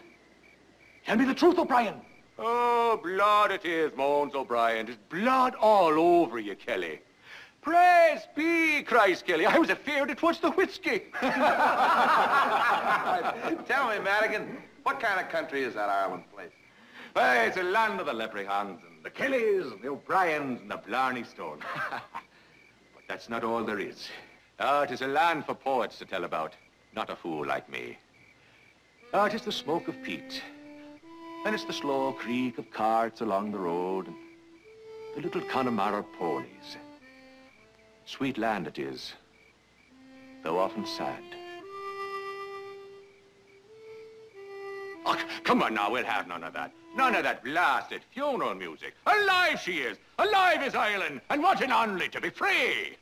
Tell me the truth, O'Brien. Oh, blood it is, moans O'Brien. There's blood all over you, Kelly. Praise be, cries Kelly. I was afeard it was the whiskey. (laughs) Tell me, Madigan, what kind of country is that Ireland place? Why, it's a land of the leprechauns and the Kellys and the O'Briens and the Blarney Stone. (laughs) but that's not all there is. Ah, it is a land for poets to tell about, not a fool like me. Ah, it is the smoke of peat. And it's the slow creak of carts along the road and the little Connemara ponies. Sweet land it is, though often sad. Oh, come on now, we'll have none of that. None of that blasted funeral music. Alive she is! Alive is Ireland! And wanting only to be free!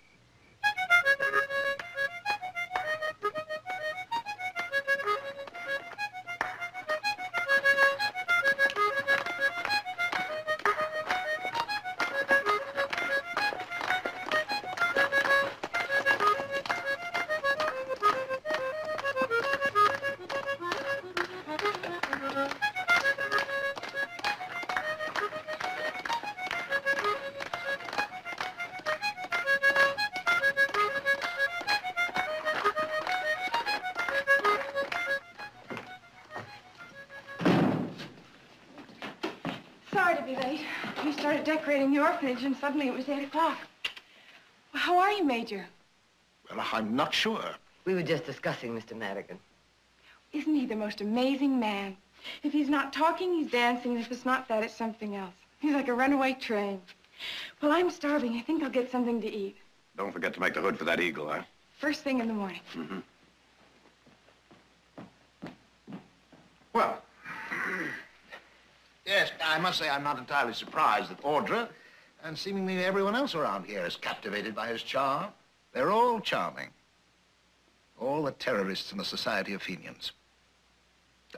The orphanage and suddenly it was 8 o'clock. Well, how are you, Major? Well, I'm not sure. We were just discussing Mr. Madigan. Isn't he the most amazing man? If he's not talking, he's dancing, if it's not that, it's something else. He's like a runaway train. Well, I'm starving. I think I'll get something to eat. Don't forget to make the hood for that eagle, huh? First thing in the morning. Mm-hmm. Well, (clears throat) yes, I must say I'm not entirely surprised that Audra and seemingly everyone else around here is captivated by his charm. They're all charming. All the terrorists in the Society of Fenians.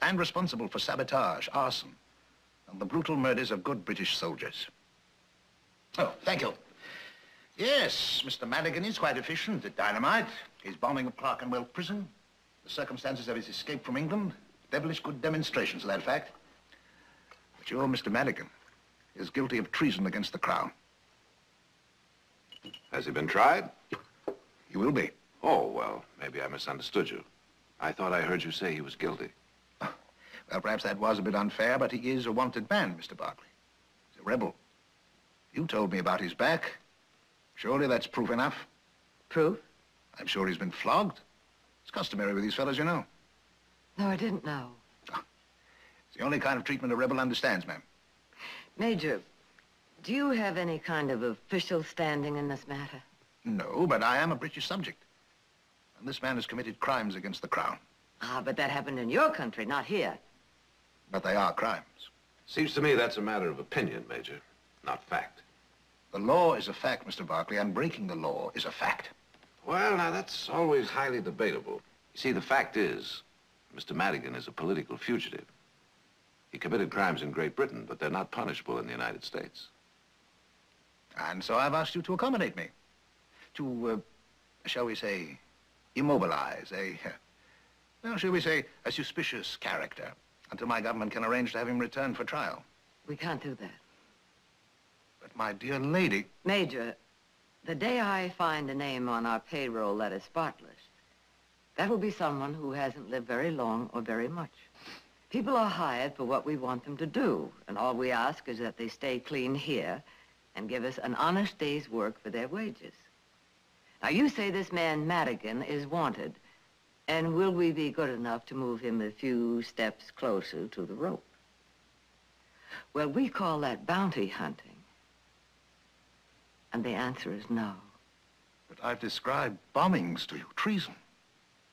And responsible for sabotage, arson, and the brutal murders of good British soldiers. Oh, thank you. Yes, Mr. Madigan is quite efficient at dynamite. His bombing of Clerkenwell Prison, the circumstances of his escape from England, devilish good demonstrations of that fact. But your Mr. Madigan is guilty of treason against the Crown. Has he been tried? He will be. Oh, well, maybe I misunderstood you. I thought I heard you say he was guilty. (laughs) Well, perhaps that was a bit unfair, but he is a wanted man, Mr. Barkley. He's a rebel. You told me about his back. Surely that's proof enough. Proof? I'm sure he's been flogged. It's customary with these fellows, you know. No, I didn't know. Ah. It's the only kind of treatment a rebel understands, ma'am. Major, do you have any kind of official standing in this matter? No, but I am a British subject. And this man has committed crimes against the Crown. Ah, but that happened in your country, not here. But they are crimes. Seems to me that's a matter of opinion, Major, not fact. The law is a fact, Mr. Barkley, and breaking the law is a fact. Well, now, that's always highly debatable. You see, the fact is, Mr. Madigan is a political fugitive. He committed crimes in Great Britain, but they're not punishable in the United States. And so I've asked you to accommodate me. To, uh, shall we say, immobilize a, uh, (laughs) well, shall we say, a suspicious character until my government can arrange to have him returned for trial. We can't do that. But my dear lady... Major, the day I find a name on our payroll that is spotless, that will be someone who hasn't lived very long or very much. People are hired for what we want them to do, and all we ask is that they stay clean here and give us an honest day's work for their wages. Now, you say this man Madigan is wanted, and will we be good enough to move him a few steps closer to the rope? Well, we call that bounty hunting. And the answer is no. But I've described bombings to you, treason.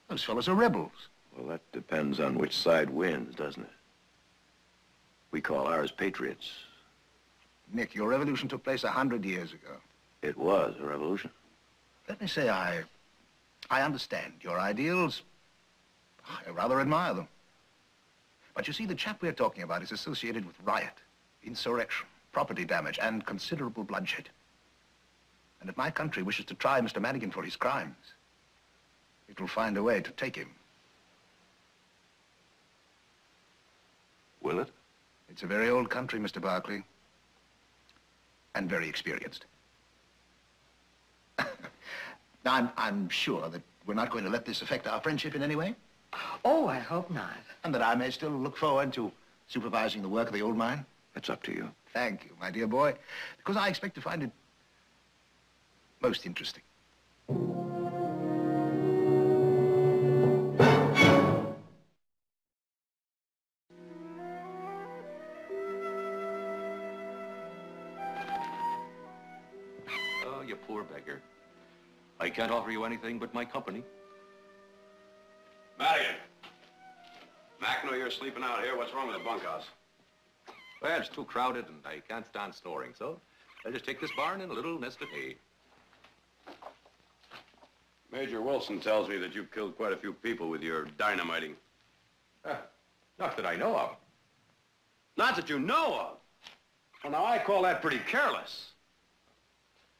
Those fellows are rebels. Well, that depends on which side wins, doesn't it? We call ours patriots. Nick, your revolution took place a hundred years ago. It was a revolution. Let me say I... I understand your ideals. I rather admire them. But you see, the chap we're talking about is associated with riot, insurrection, property damage, and considerable bloodshed. And if my country wishes to try Mr. Madigan for his crimes, it will find a way to take him. Will it? It's a very old country, Mr. Barkley. And very experienced. (laughs) now, I'm, I'm sure that we're not going to let this affect our friendship in any way. Oh, I hope not. And that I may still look forward to supervising the work of the old mine. That's up to you. Thank you, my dear boy. Because I expect to find it most interesting. Can't offer you anything but my company. Madigan! Mac, know you're sleeping out here. What's wrong with the bunkhouse? Well, it's too crowded and I can't stand snoring, so I'll just take this barn and a little nest of hay. Major Wilson tells me that you've killed quite a few people with your dynamiting. Uh, not that I know of. Not that you know of. Well, now, I call that pretty careless.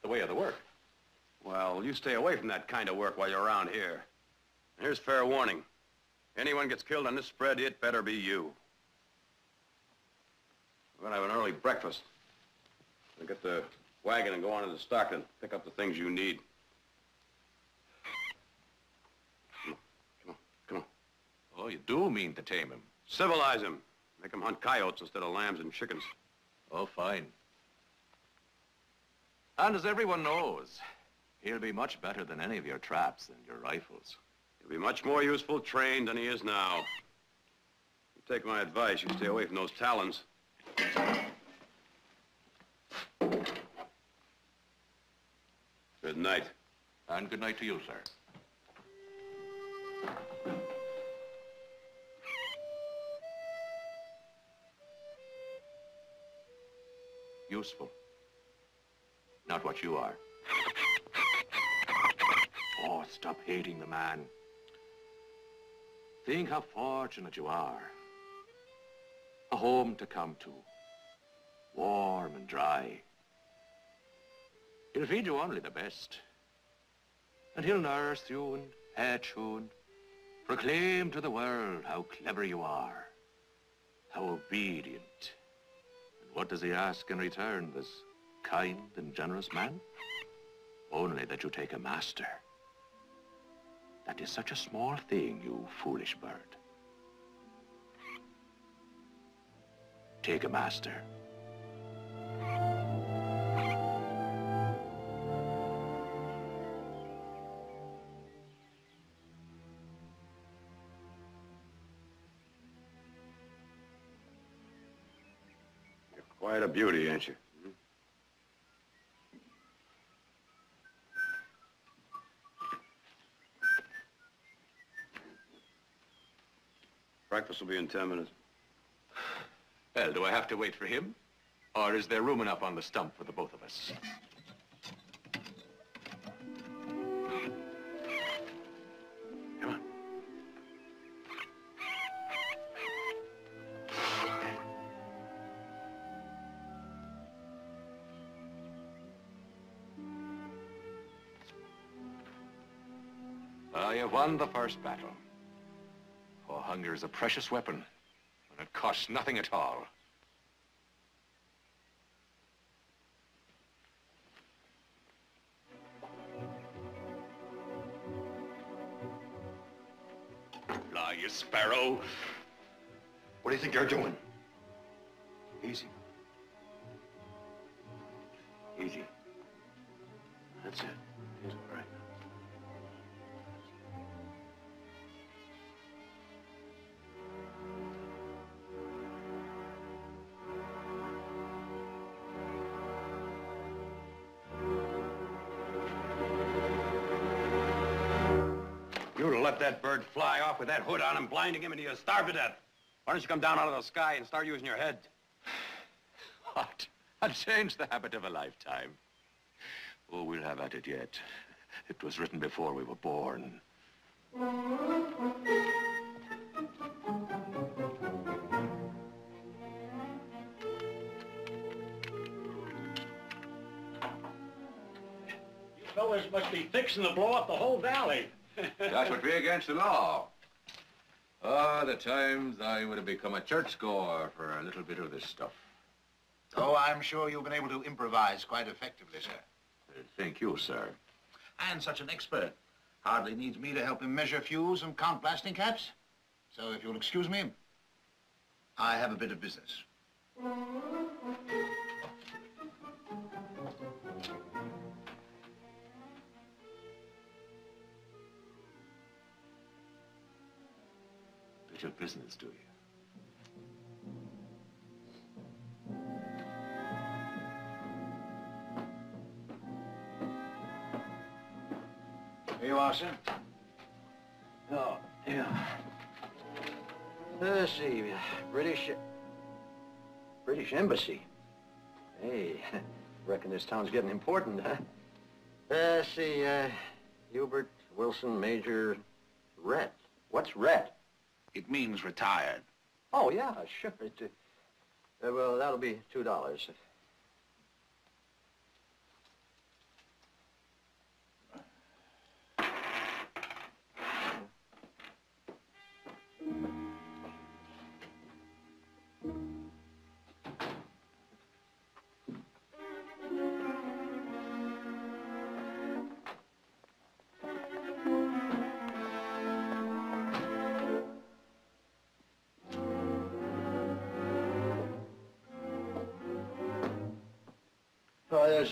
The way of the work. Well, you stay away from that kind of work while you're around here. And here's fair warning. Anyone gets killed on this spread, it better be you. We're gonna have an early breakfast. We'll get the wagon and go on to the stock and pick up the things you need. Come on, come on, come on. Oh, you do mean to tame him. Civilize him. Make him hunt coyotes instead of lambs and chickens. Oh, fine. And as everyone knows, he'll be much better than any of your traps and your rifles. He'll be much more useful trained than he is now. You take my advice, you stay away from those talons. Good night. And good night to you, sir. Useful. Not what you are. Oh, stop hating the man. Think how fortunate you are. A home to come to. Warm and dry. He'll feed you only the best. And he'll nurse you and hatch you and proclaim to the world how clever you are, how obedient. And what does he ask in return, this kind and generous man? Only that you take a master. That is such a small thing, you foolish bird. Take a master. You're quite a beauty, ain't you? Breakfast will be in 10 minutes. Well, do I have to wait for him? Or is there room enough on the stump for the both of us? Come on. Well, you won the first battle. Hunger is a precious weapon, and it costs nothing at all. Fly, you sparrow. What do you think you're doing? With that hood on him, blinding him, and he'd have starved to death. Why don't you come down out of the sky and start using your head? (sighs) What? I'll change the habit of a lifetime. Oh, we'll have at it yet. It was written before we were born. You fellas must be fixing to blow up the whole valley. That would be against the law. Ah, the times I would have become a churchgoer for a little bit of this stuff. Oh, I'm sure you've been able to improvise quite effectively, sir. Uh, Thank you, sir. And such an expert. Hardly needs me to help him measure fuse and count blasting caps. So if you'll excuse me, I have a bit of business. Bit of business, do you? Here you are, sir. Oh, yeah. Let's see, British... British Embassy. Hey, (laughs) reckon this town's getting important, huh? Let's see, uh, Hubert Wilson Major Rhett. What's Rhett? It means retired. Oh, yeah, sure. It, uh, well, that'll be $2.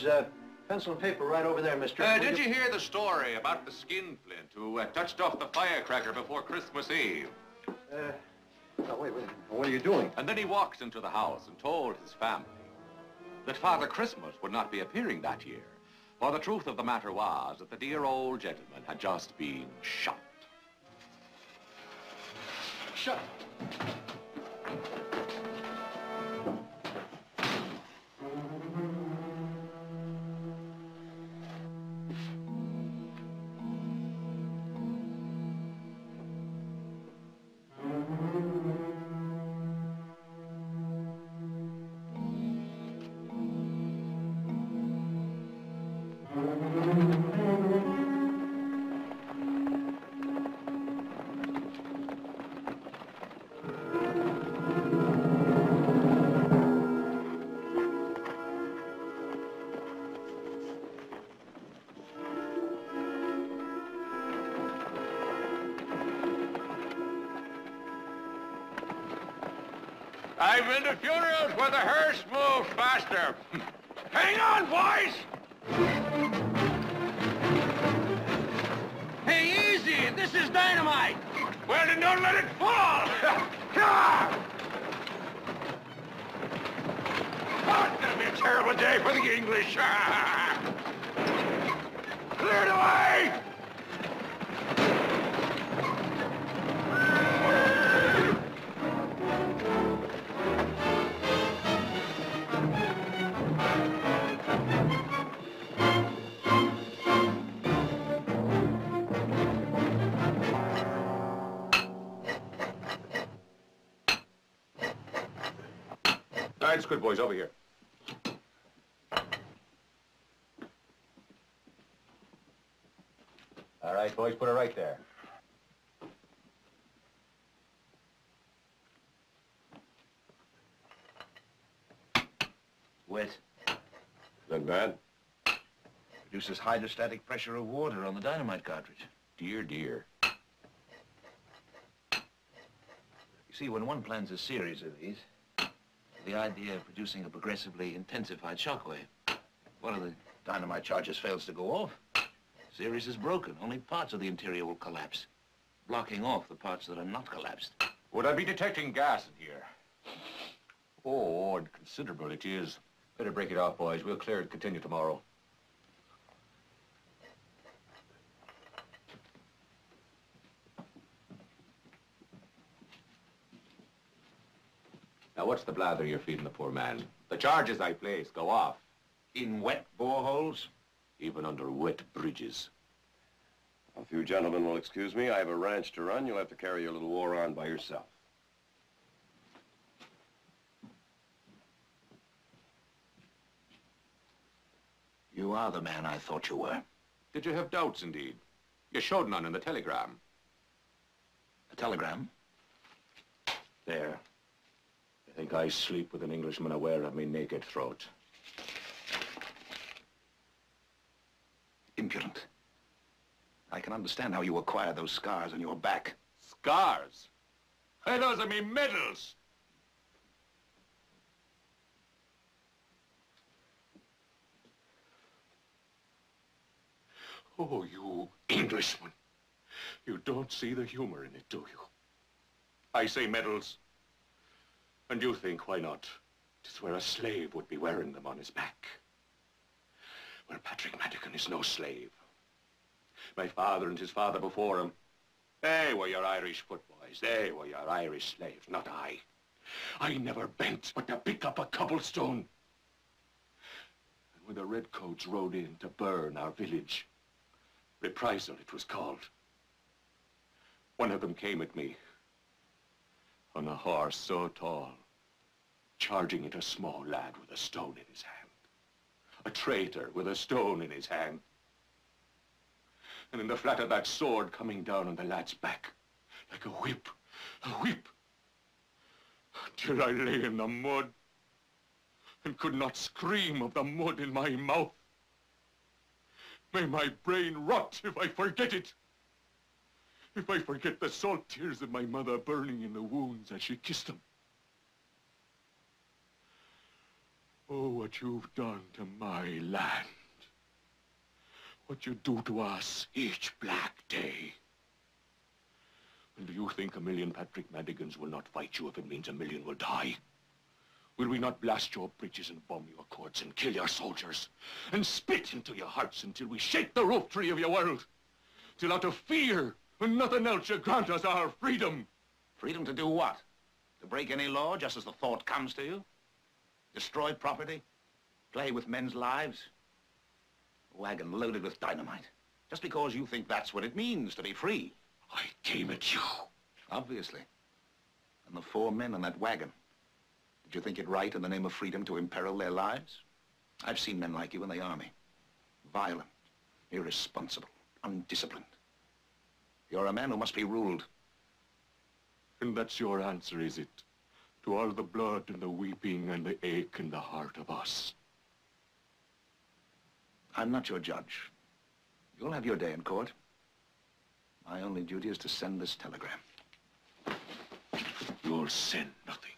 There's uh, pencil and paper right over there, mister. Uh, did you hear the story about the skinflint who uh, touched off the firecracker before Christmas Eve? Uh, oh, wait, wait. What are you doing? And then he walks into the house and told his family that Father Christmas would not be appearing that year. For the truth of the matter was that the dear old gentleman had just been shot. Shut. Faster. Hang on, boys! Hey, easy! This is dynamite! Well, then don't let it fall! (laughs) Oh, it's gonna be a terrible day for the English. (laughs) Clear the way! Good boys, over here. All right, boys, put it right there. Wet. Isn't bad? Produces hydrostatic pressure of water on the dynamite cartridge. Dear, dear. You see, when one plans a series of these, the idea of producing a progressively intensified shockwave. One of the dynamite charges fails to go off. Series is broken. Only parts of the interior will collapse, blocking off the parts that are not collapsed. Would I be detecting gas in here? Oh, and considerable it is. Better break it off, boys. We'll clear it continue tomorrow. Now, what's the blather you're feeding the poor man? The charges I place go off. In wet boreholes? Even under wet bridges. If you gentlemen will excuse me, I have a ranch to run. You'll have to carry your little war on by yourself. You are the man I thought you were. Did you have doubts, indeed? You showed none in the telegram. A telegram? There. I think I sleep with an Englishman aware of me naked throat. Impudent. I can understand how you acquire those scars on your back. Scars? Hey, those are me medals! Oh, you Englishman. You don't see the humor in it, do you? I say medals. And you think, why not? It's where a slave would be wearing them on his back. Well, Patrick Madigan is no slave. My father and his father before him, they were your Irish footboys. They were your Irish slaves, not I. I never bent but to pick up a cobblestone. And when the redcoats rode in to burn our village, reprisal it was called, one of them came at me on a horse so tall, charging at a small lad with a stone in his hand. A traitor with a stone in his hand. And in the flat of that sword coming down on the lad's back, like a whip, a whip, till I lay in the mud and could not scream of the mud in my mouth. May my brain rot if I forget it. If I forget the salt tears of my mother burning in the wounds as she kissed them. Oh, what you've done to my land. What you do to us each black day. And do you think a million Patrick Madigans will not fight you if it means a million will die? Will we not blast your bridges and bomb your courts and kill your soldiers and spit into your hearts until we shake the roof tree of your world? Till out of fear and nothing else you grant us our freedom. Freedom to do what? To break any law just as the thought comes to you? Destroy property? Play with men's lives? A wagon loaded with dynamite. Just because you think that's what it means to be free. I came at you. Obviously. And the four men in that wagon. Did you think it right in the name of freedom to imperil their lives? I've seen men like you in the army. Violent, irresponsible, undisciplined. You're a man who must be ruled. And that's your answer, is it? To all the blood and the weeping and the ache in the heart of us. I'm not your judge. You'll have your day in court. My only duty is to send this telegram. You'll send nothing.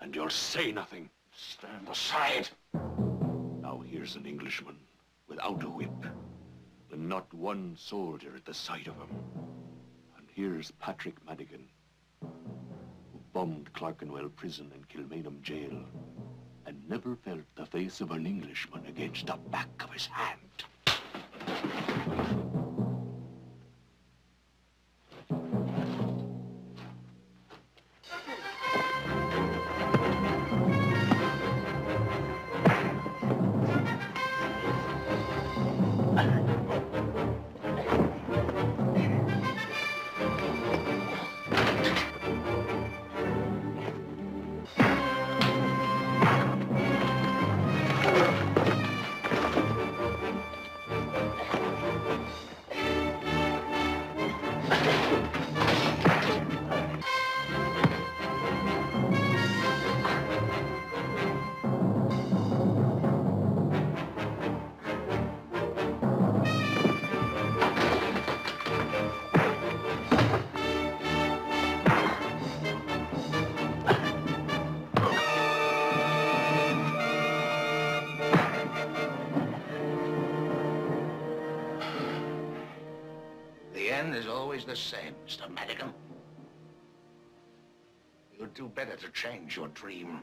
And you'll say nothing. Stand aside. Now here's an Englishman without a whip. And not one soldier at the sight of him. And here's Patrick Madigan, bombed Clerkenwell Prison and Kilmainham Jail, and never felt the face of an Englishman against the back of his hand. You'd do better to change your dream.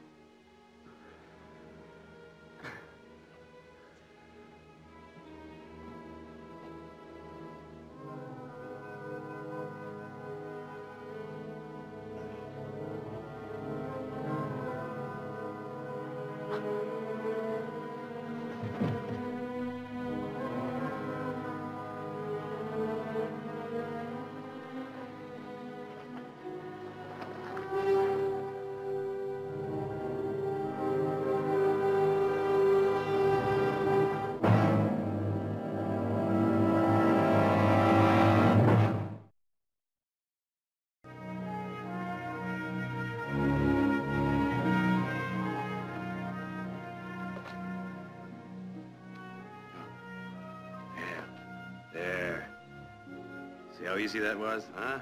Easy that was, huh?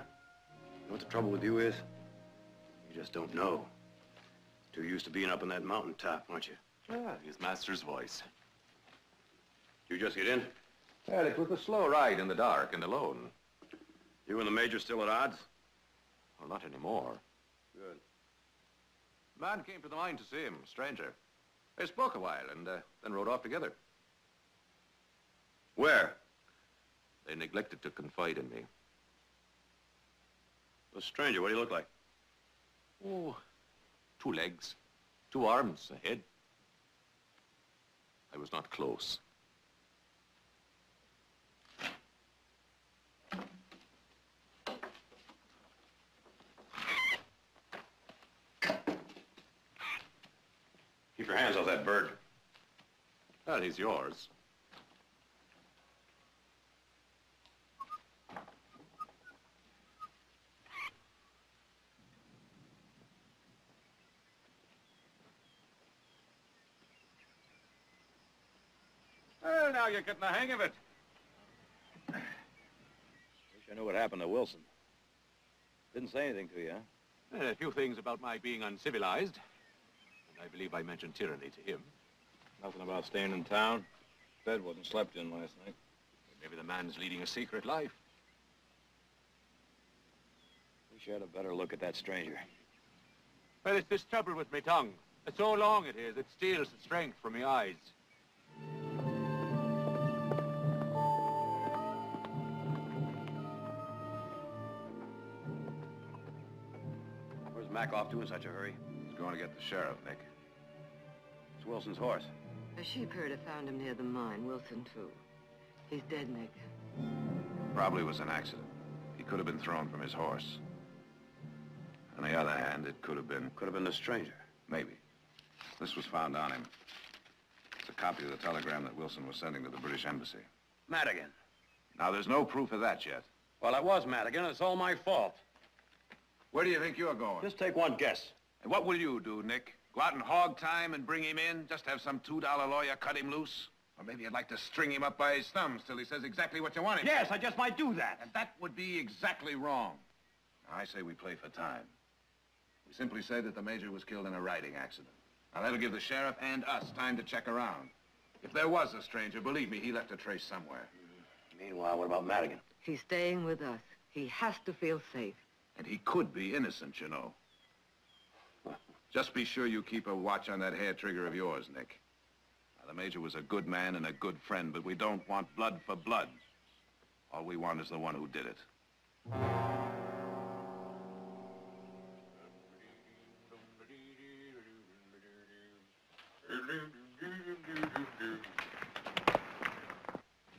You know what the trouble with you is? You just don't know. Too used to being up on that mountaintop, aren't you? Yeah, his master's voice. You just get in? Well, it was a slow ride in the dark and alone. You and the major still at odds? Well, not anymore. Good. Man came to the mine to see him, stranger. They spoke a while and uh, then rode off together. Where? They neglected to confide in me. The stranger, what do you look like? Oh, two legs, two arms, a head. I was not close. Keep your hands off that bird. That is yours. Well, now you're getting the hang of it. Wish I knew what happened to Wilson. Didn't say anything to you, huh? A few things about my being uncivilized. And I believe I mentioned tyranny to him. Nothing about staying in town. Bed wasn't slept in last night. Maybe the man's leading a secret life. Wish you had a better look at that stranger. Well, it's this trouble with my tongue. It's so long it is, it steals the strength from my eyes. Mac off to in such a hurry? He's going to get the sheriff, Nick. It's Wilson's horse. A sheep herder found him near the mine, Wilson, too. He's dead, Nick. Probably was an accident. He could have been thrown from his horse. On the other hand, it could have been... Could have been the stranger. Maybe. This was found on him. It's a copy of the telegram that Wilson was sending to the British Embassy. Madigan. Now, there's no proof of that yet. Well, it was Madigan. It's all my fault. Where do you think you're going? Just take one guess. And what will you do, Nick? Go out and hog time and bring him in? Just have some $2 lawyer cut him loose? Or maybe you'd like to string him up by his thumbs till he says exactly what you want him Yes, I just might do that. And that would be exactly wrong. Now, I say we play for time. We simply say that the Major was killed in a riding accident. Now, that'll give the sheriff and us time to check around. If there was a stranger, believe me, he left a trace somewhere. Meanwhile, what about Madigan? He's staying with us. He has to feel safe. And he could be innocent, you know. Just be sure you keep a watch on that hair trigger of yours, Nick. Now, the Major was a good man and a good friend, but we don't want blood for blood. All we want is the one who did it.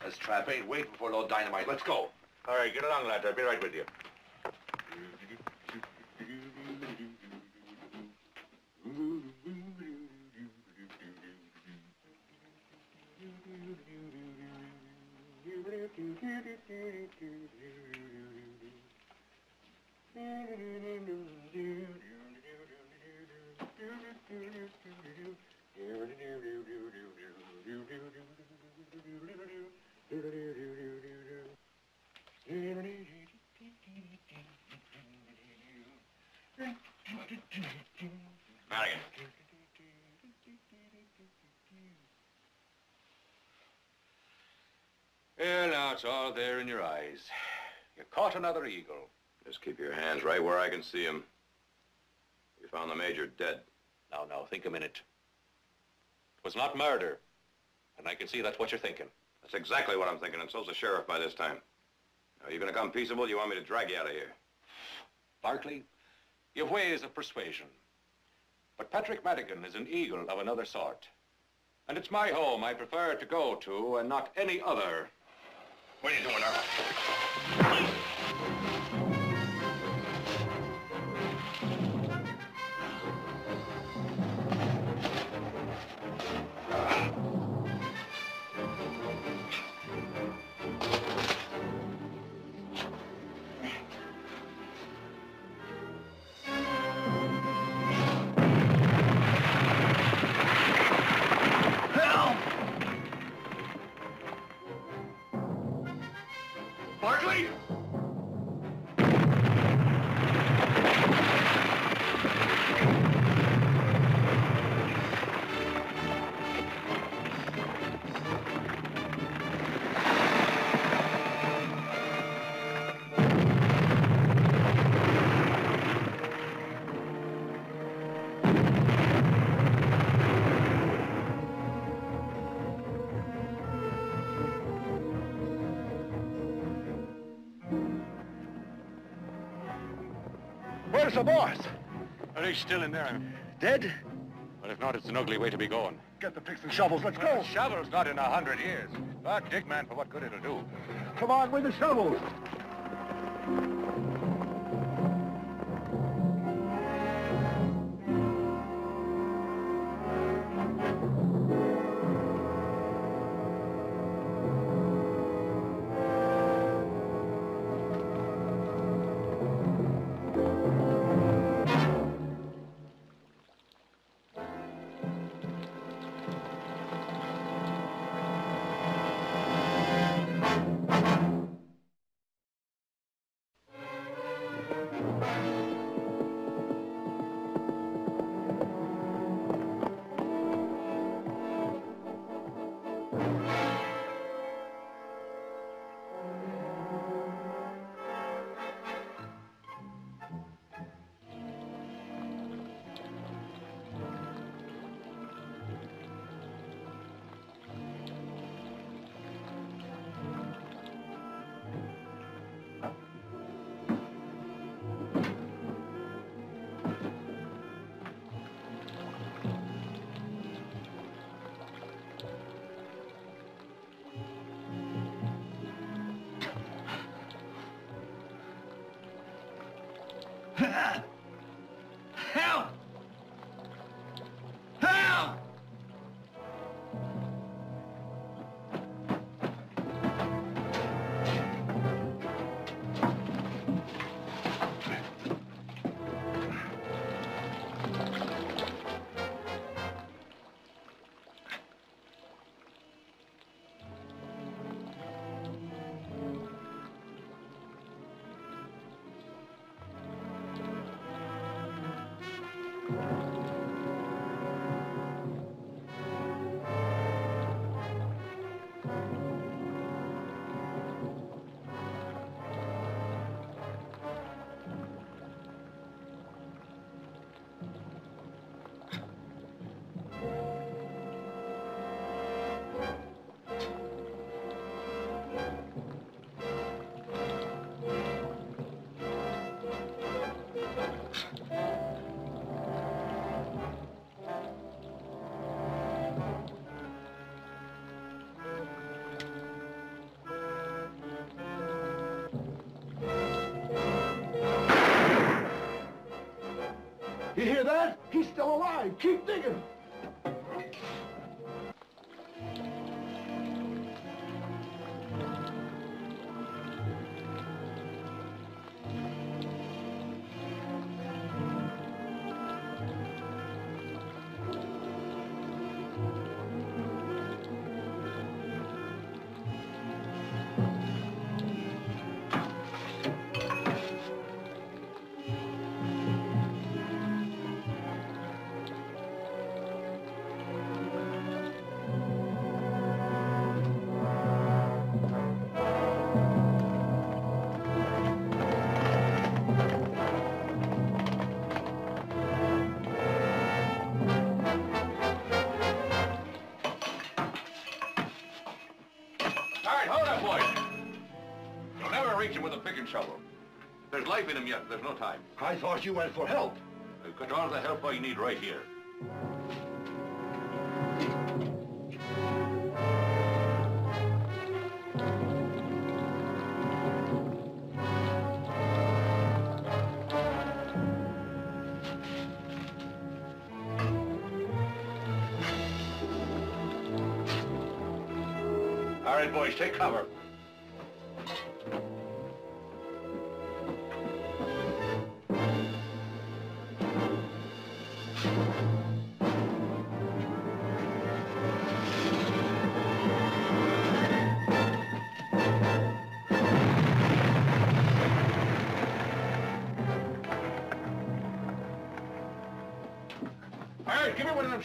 This trap eh? ain't waiting for no dynamite. Let's go. All right, get along, lads. I'll be right with you. Madigan. Well, now it's all there in your eyes. You caught another eagle. Just keep your hands right where I can see him. We found the Major dead. Now, now, think a minute. It was not murder. And I can see that's what you're thinking. That's exactly what I'm thinking, and so's the sheriff by this time. Are you gonna come peaceable? You want me to drag you out of here? Barkley, you've ways of persuasion. But Patrick Madigan is an eagle of another sort. And it's my home I prefer to go to and not any other. What are you doing now? Where's the boss? Are they still in there? Dead? Well, if not, it's an ugly way to be going. Get the picks and shovels. Let's go. Shovel's not in a hundred years. But dig, man, for what good it'll do. Come on with the shovels. You hear that? He's still alive. Keep digging. Shovel. There's life in him yet. There's no time. I thought you went for help. Uh, I've got all the help I need right here. All right, boys, take cover.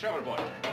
Right,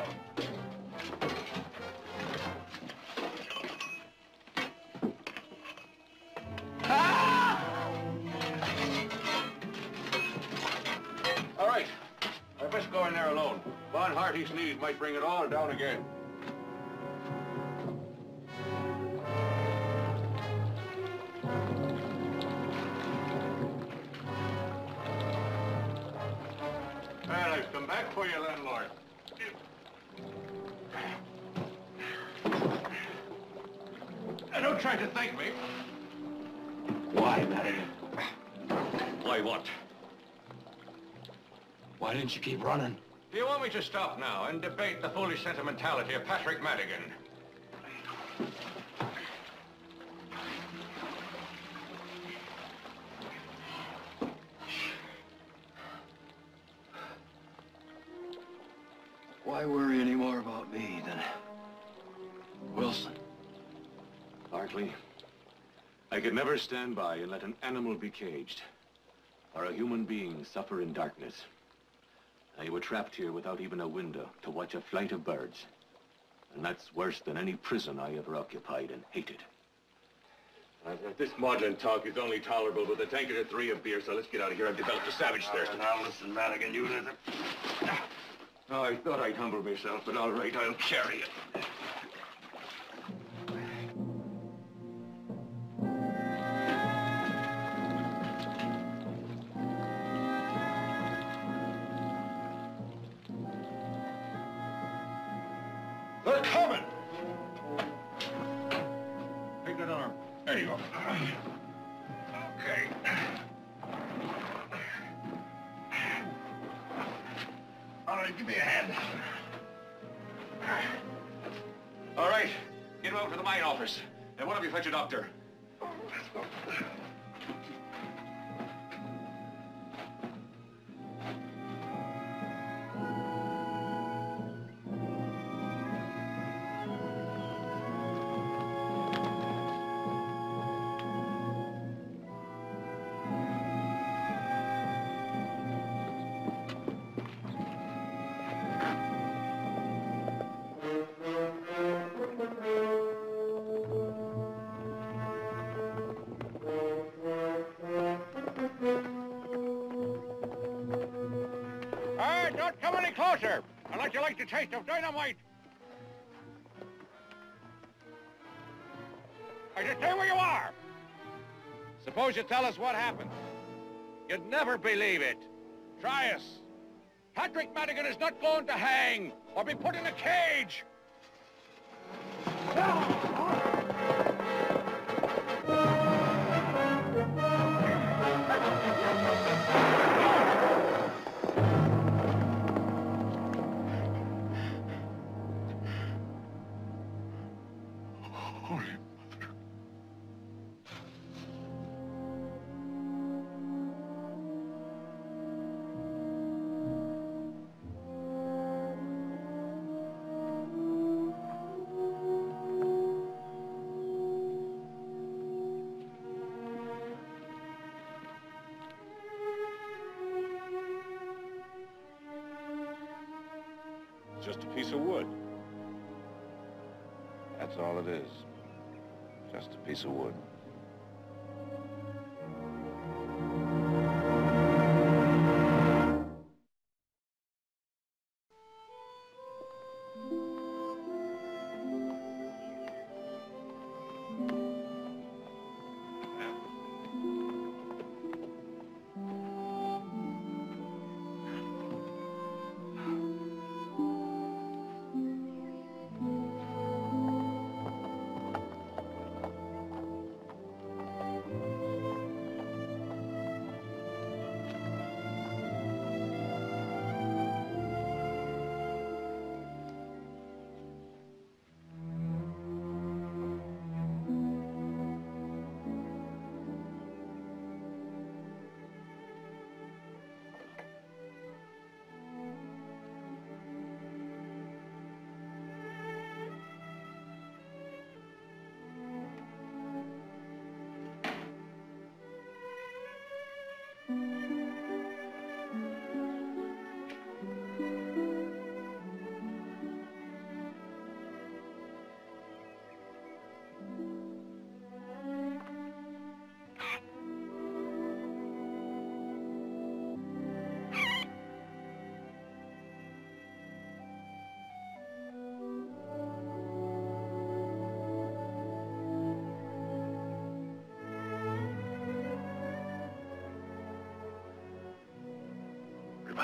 Why didn't you keep running? Do you want me to stop now and debate the foolish sentimentality of Patrick Madigan? Why worry any more about me than Wilson? Barkley, I could never stand by and let an animal be caged, or a human being suffer in darkness. Now, you were trapped here without even a window to watch a flight of birds. And that's worse than any prison I ever occupied and hated. Uh, this maudlin talk is only tolerable with a tankard or three of beer, so let's get out of here. I've developed a savage thirst. now listen, Madigan, you listen. Oh, I thought I'd humble myself, but all right, I'll carry it. Unless you like the taste of dynamite. I just stay where you are. Suppose you tell us what happened. You'd never believe it. Try us. Patrick Madigan is not going to hang or be put in a cage.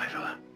Goodbye, fella. I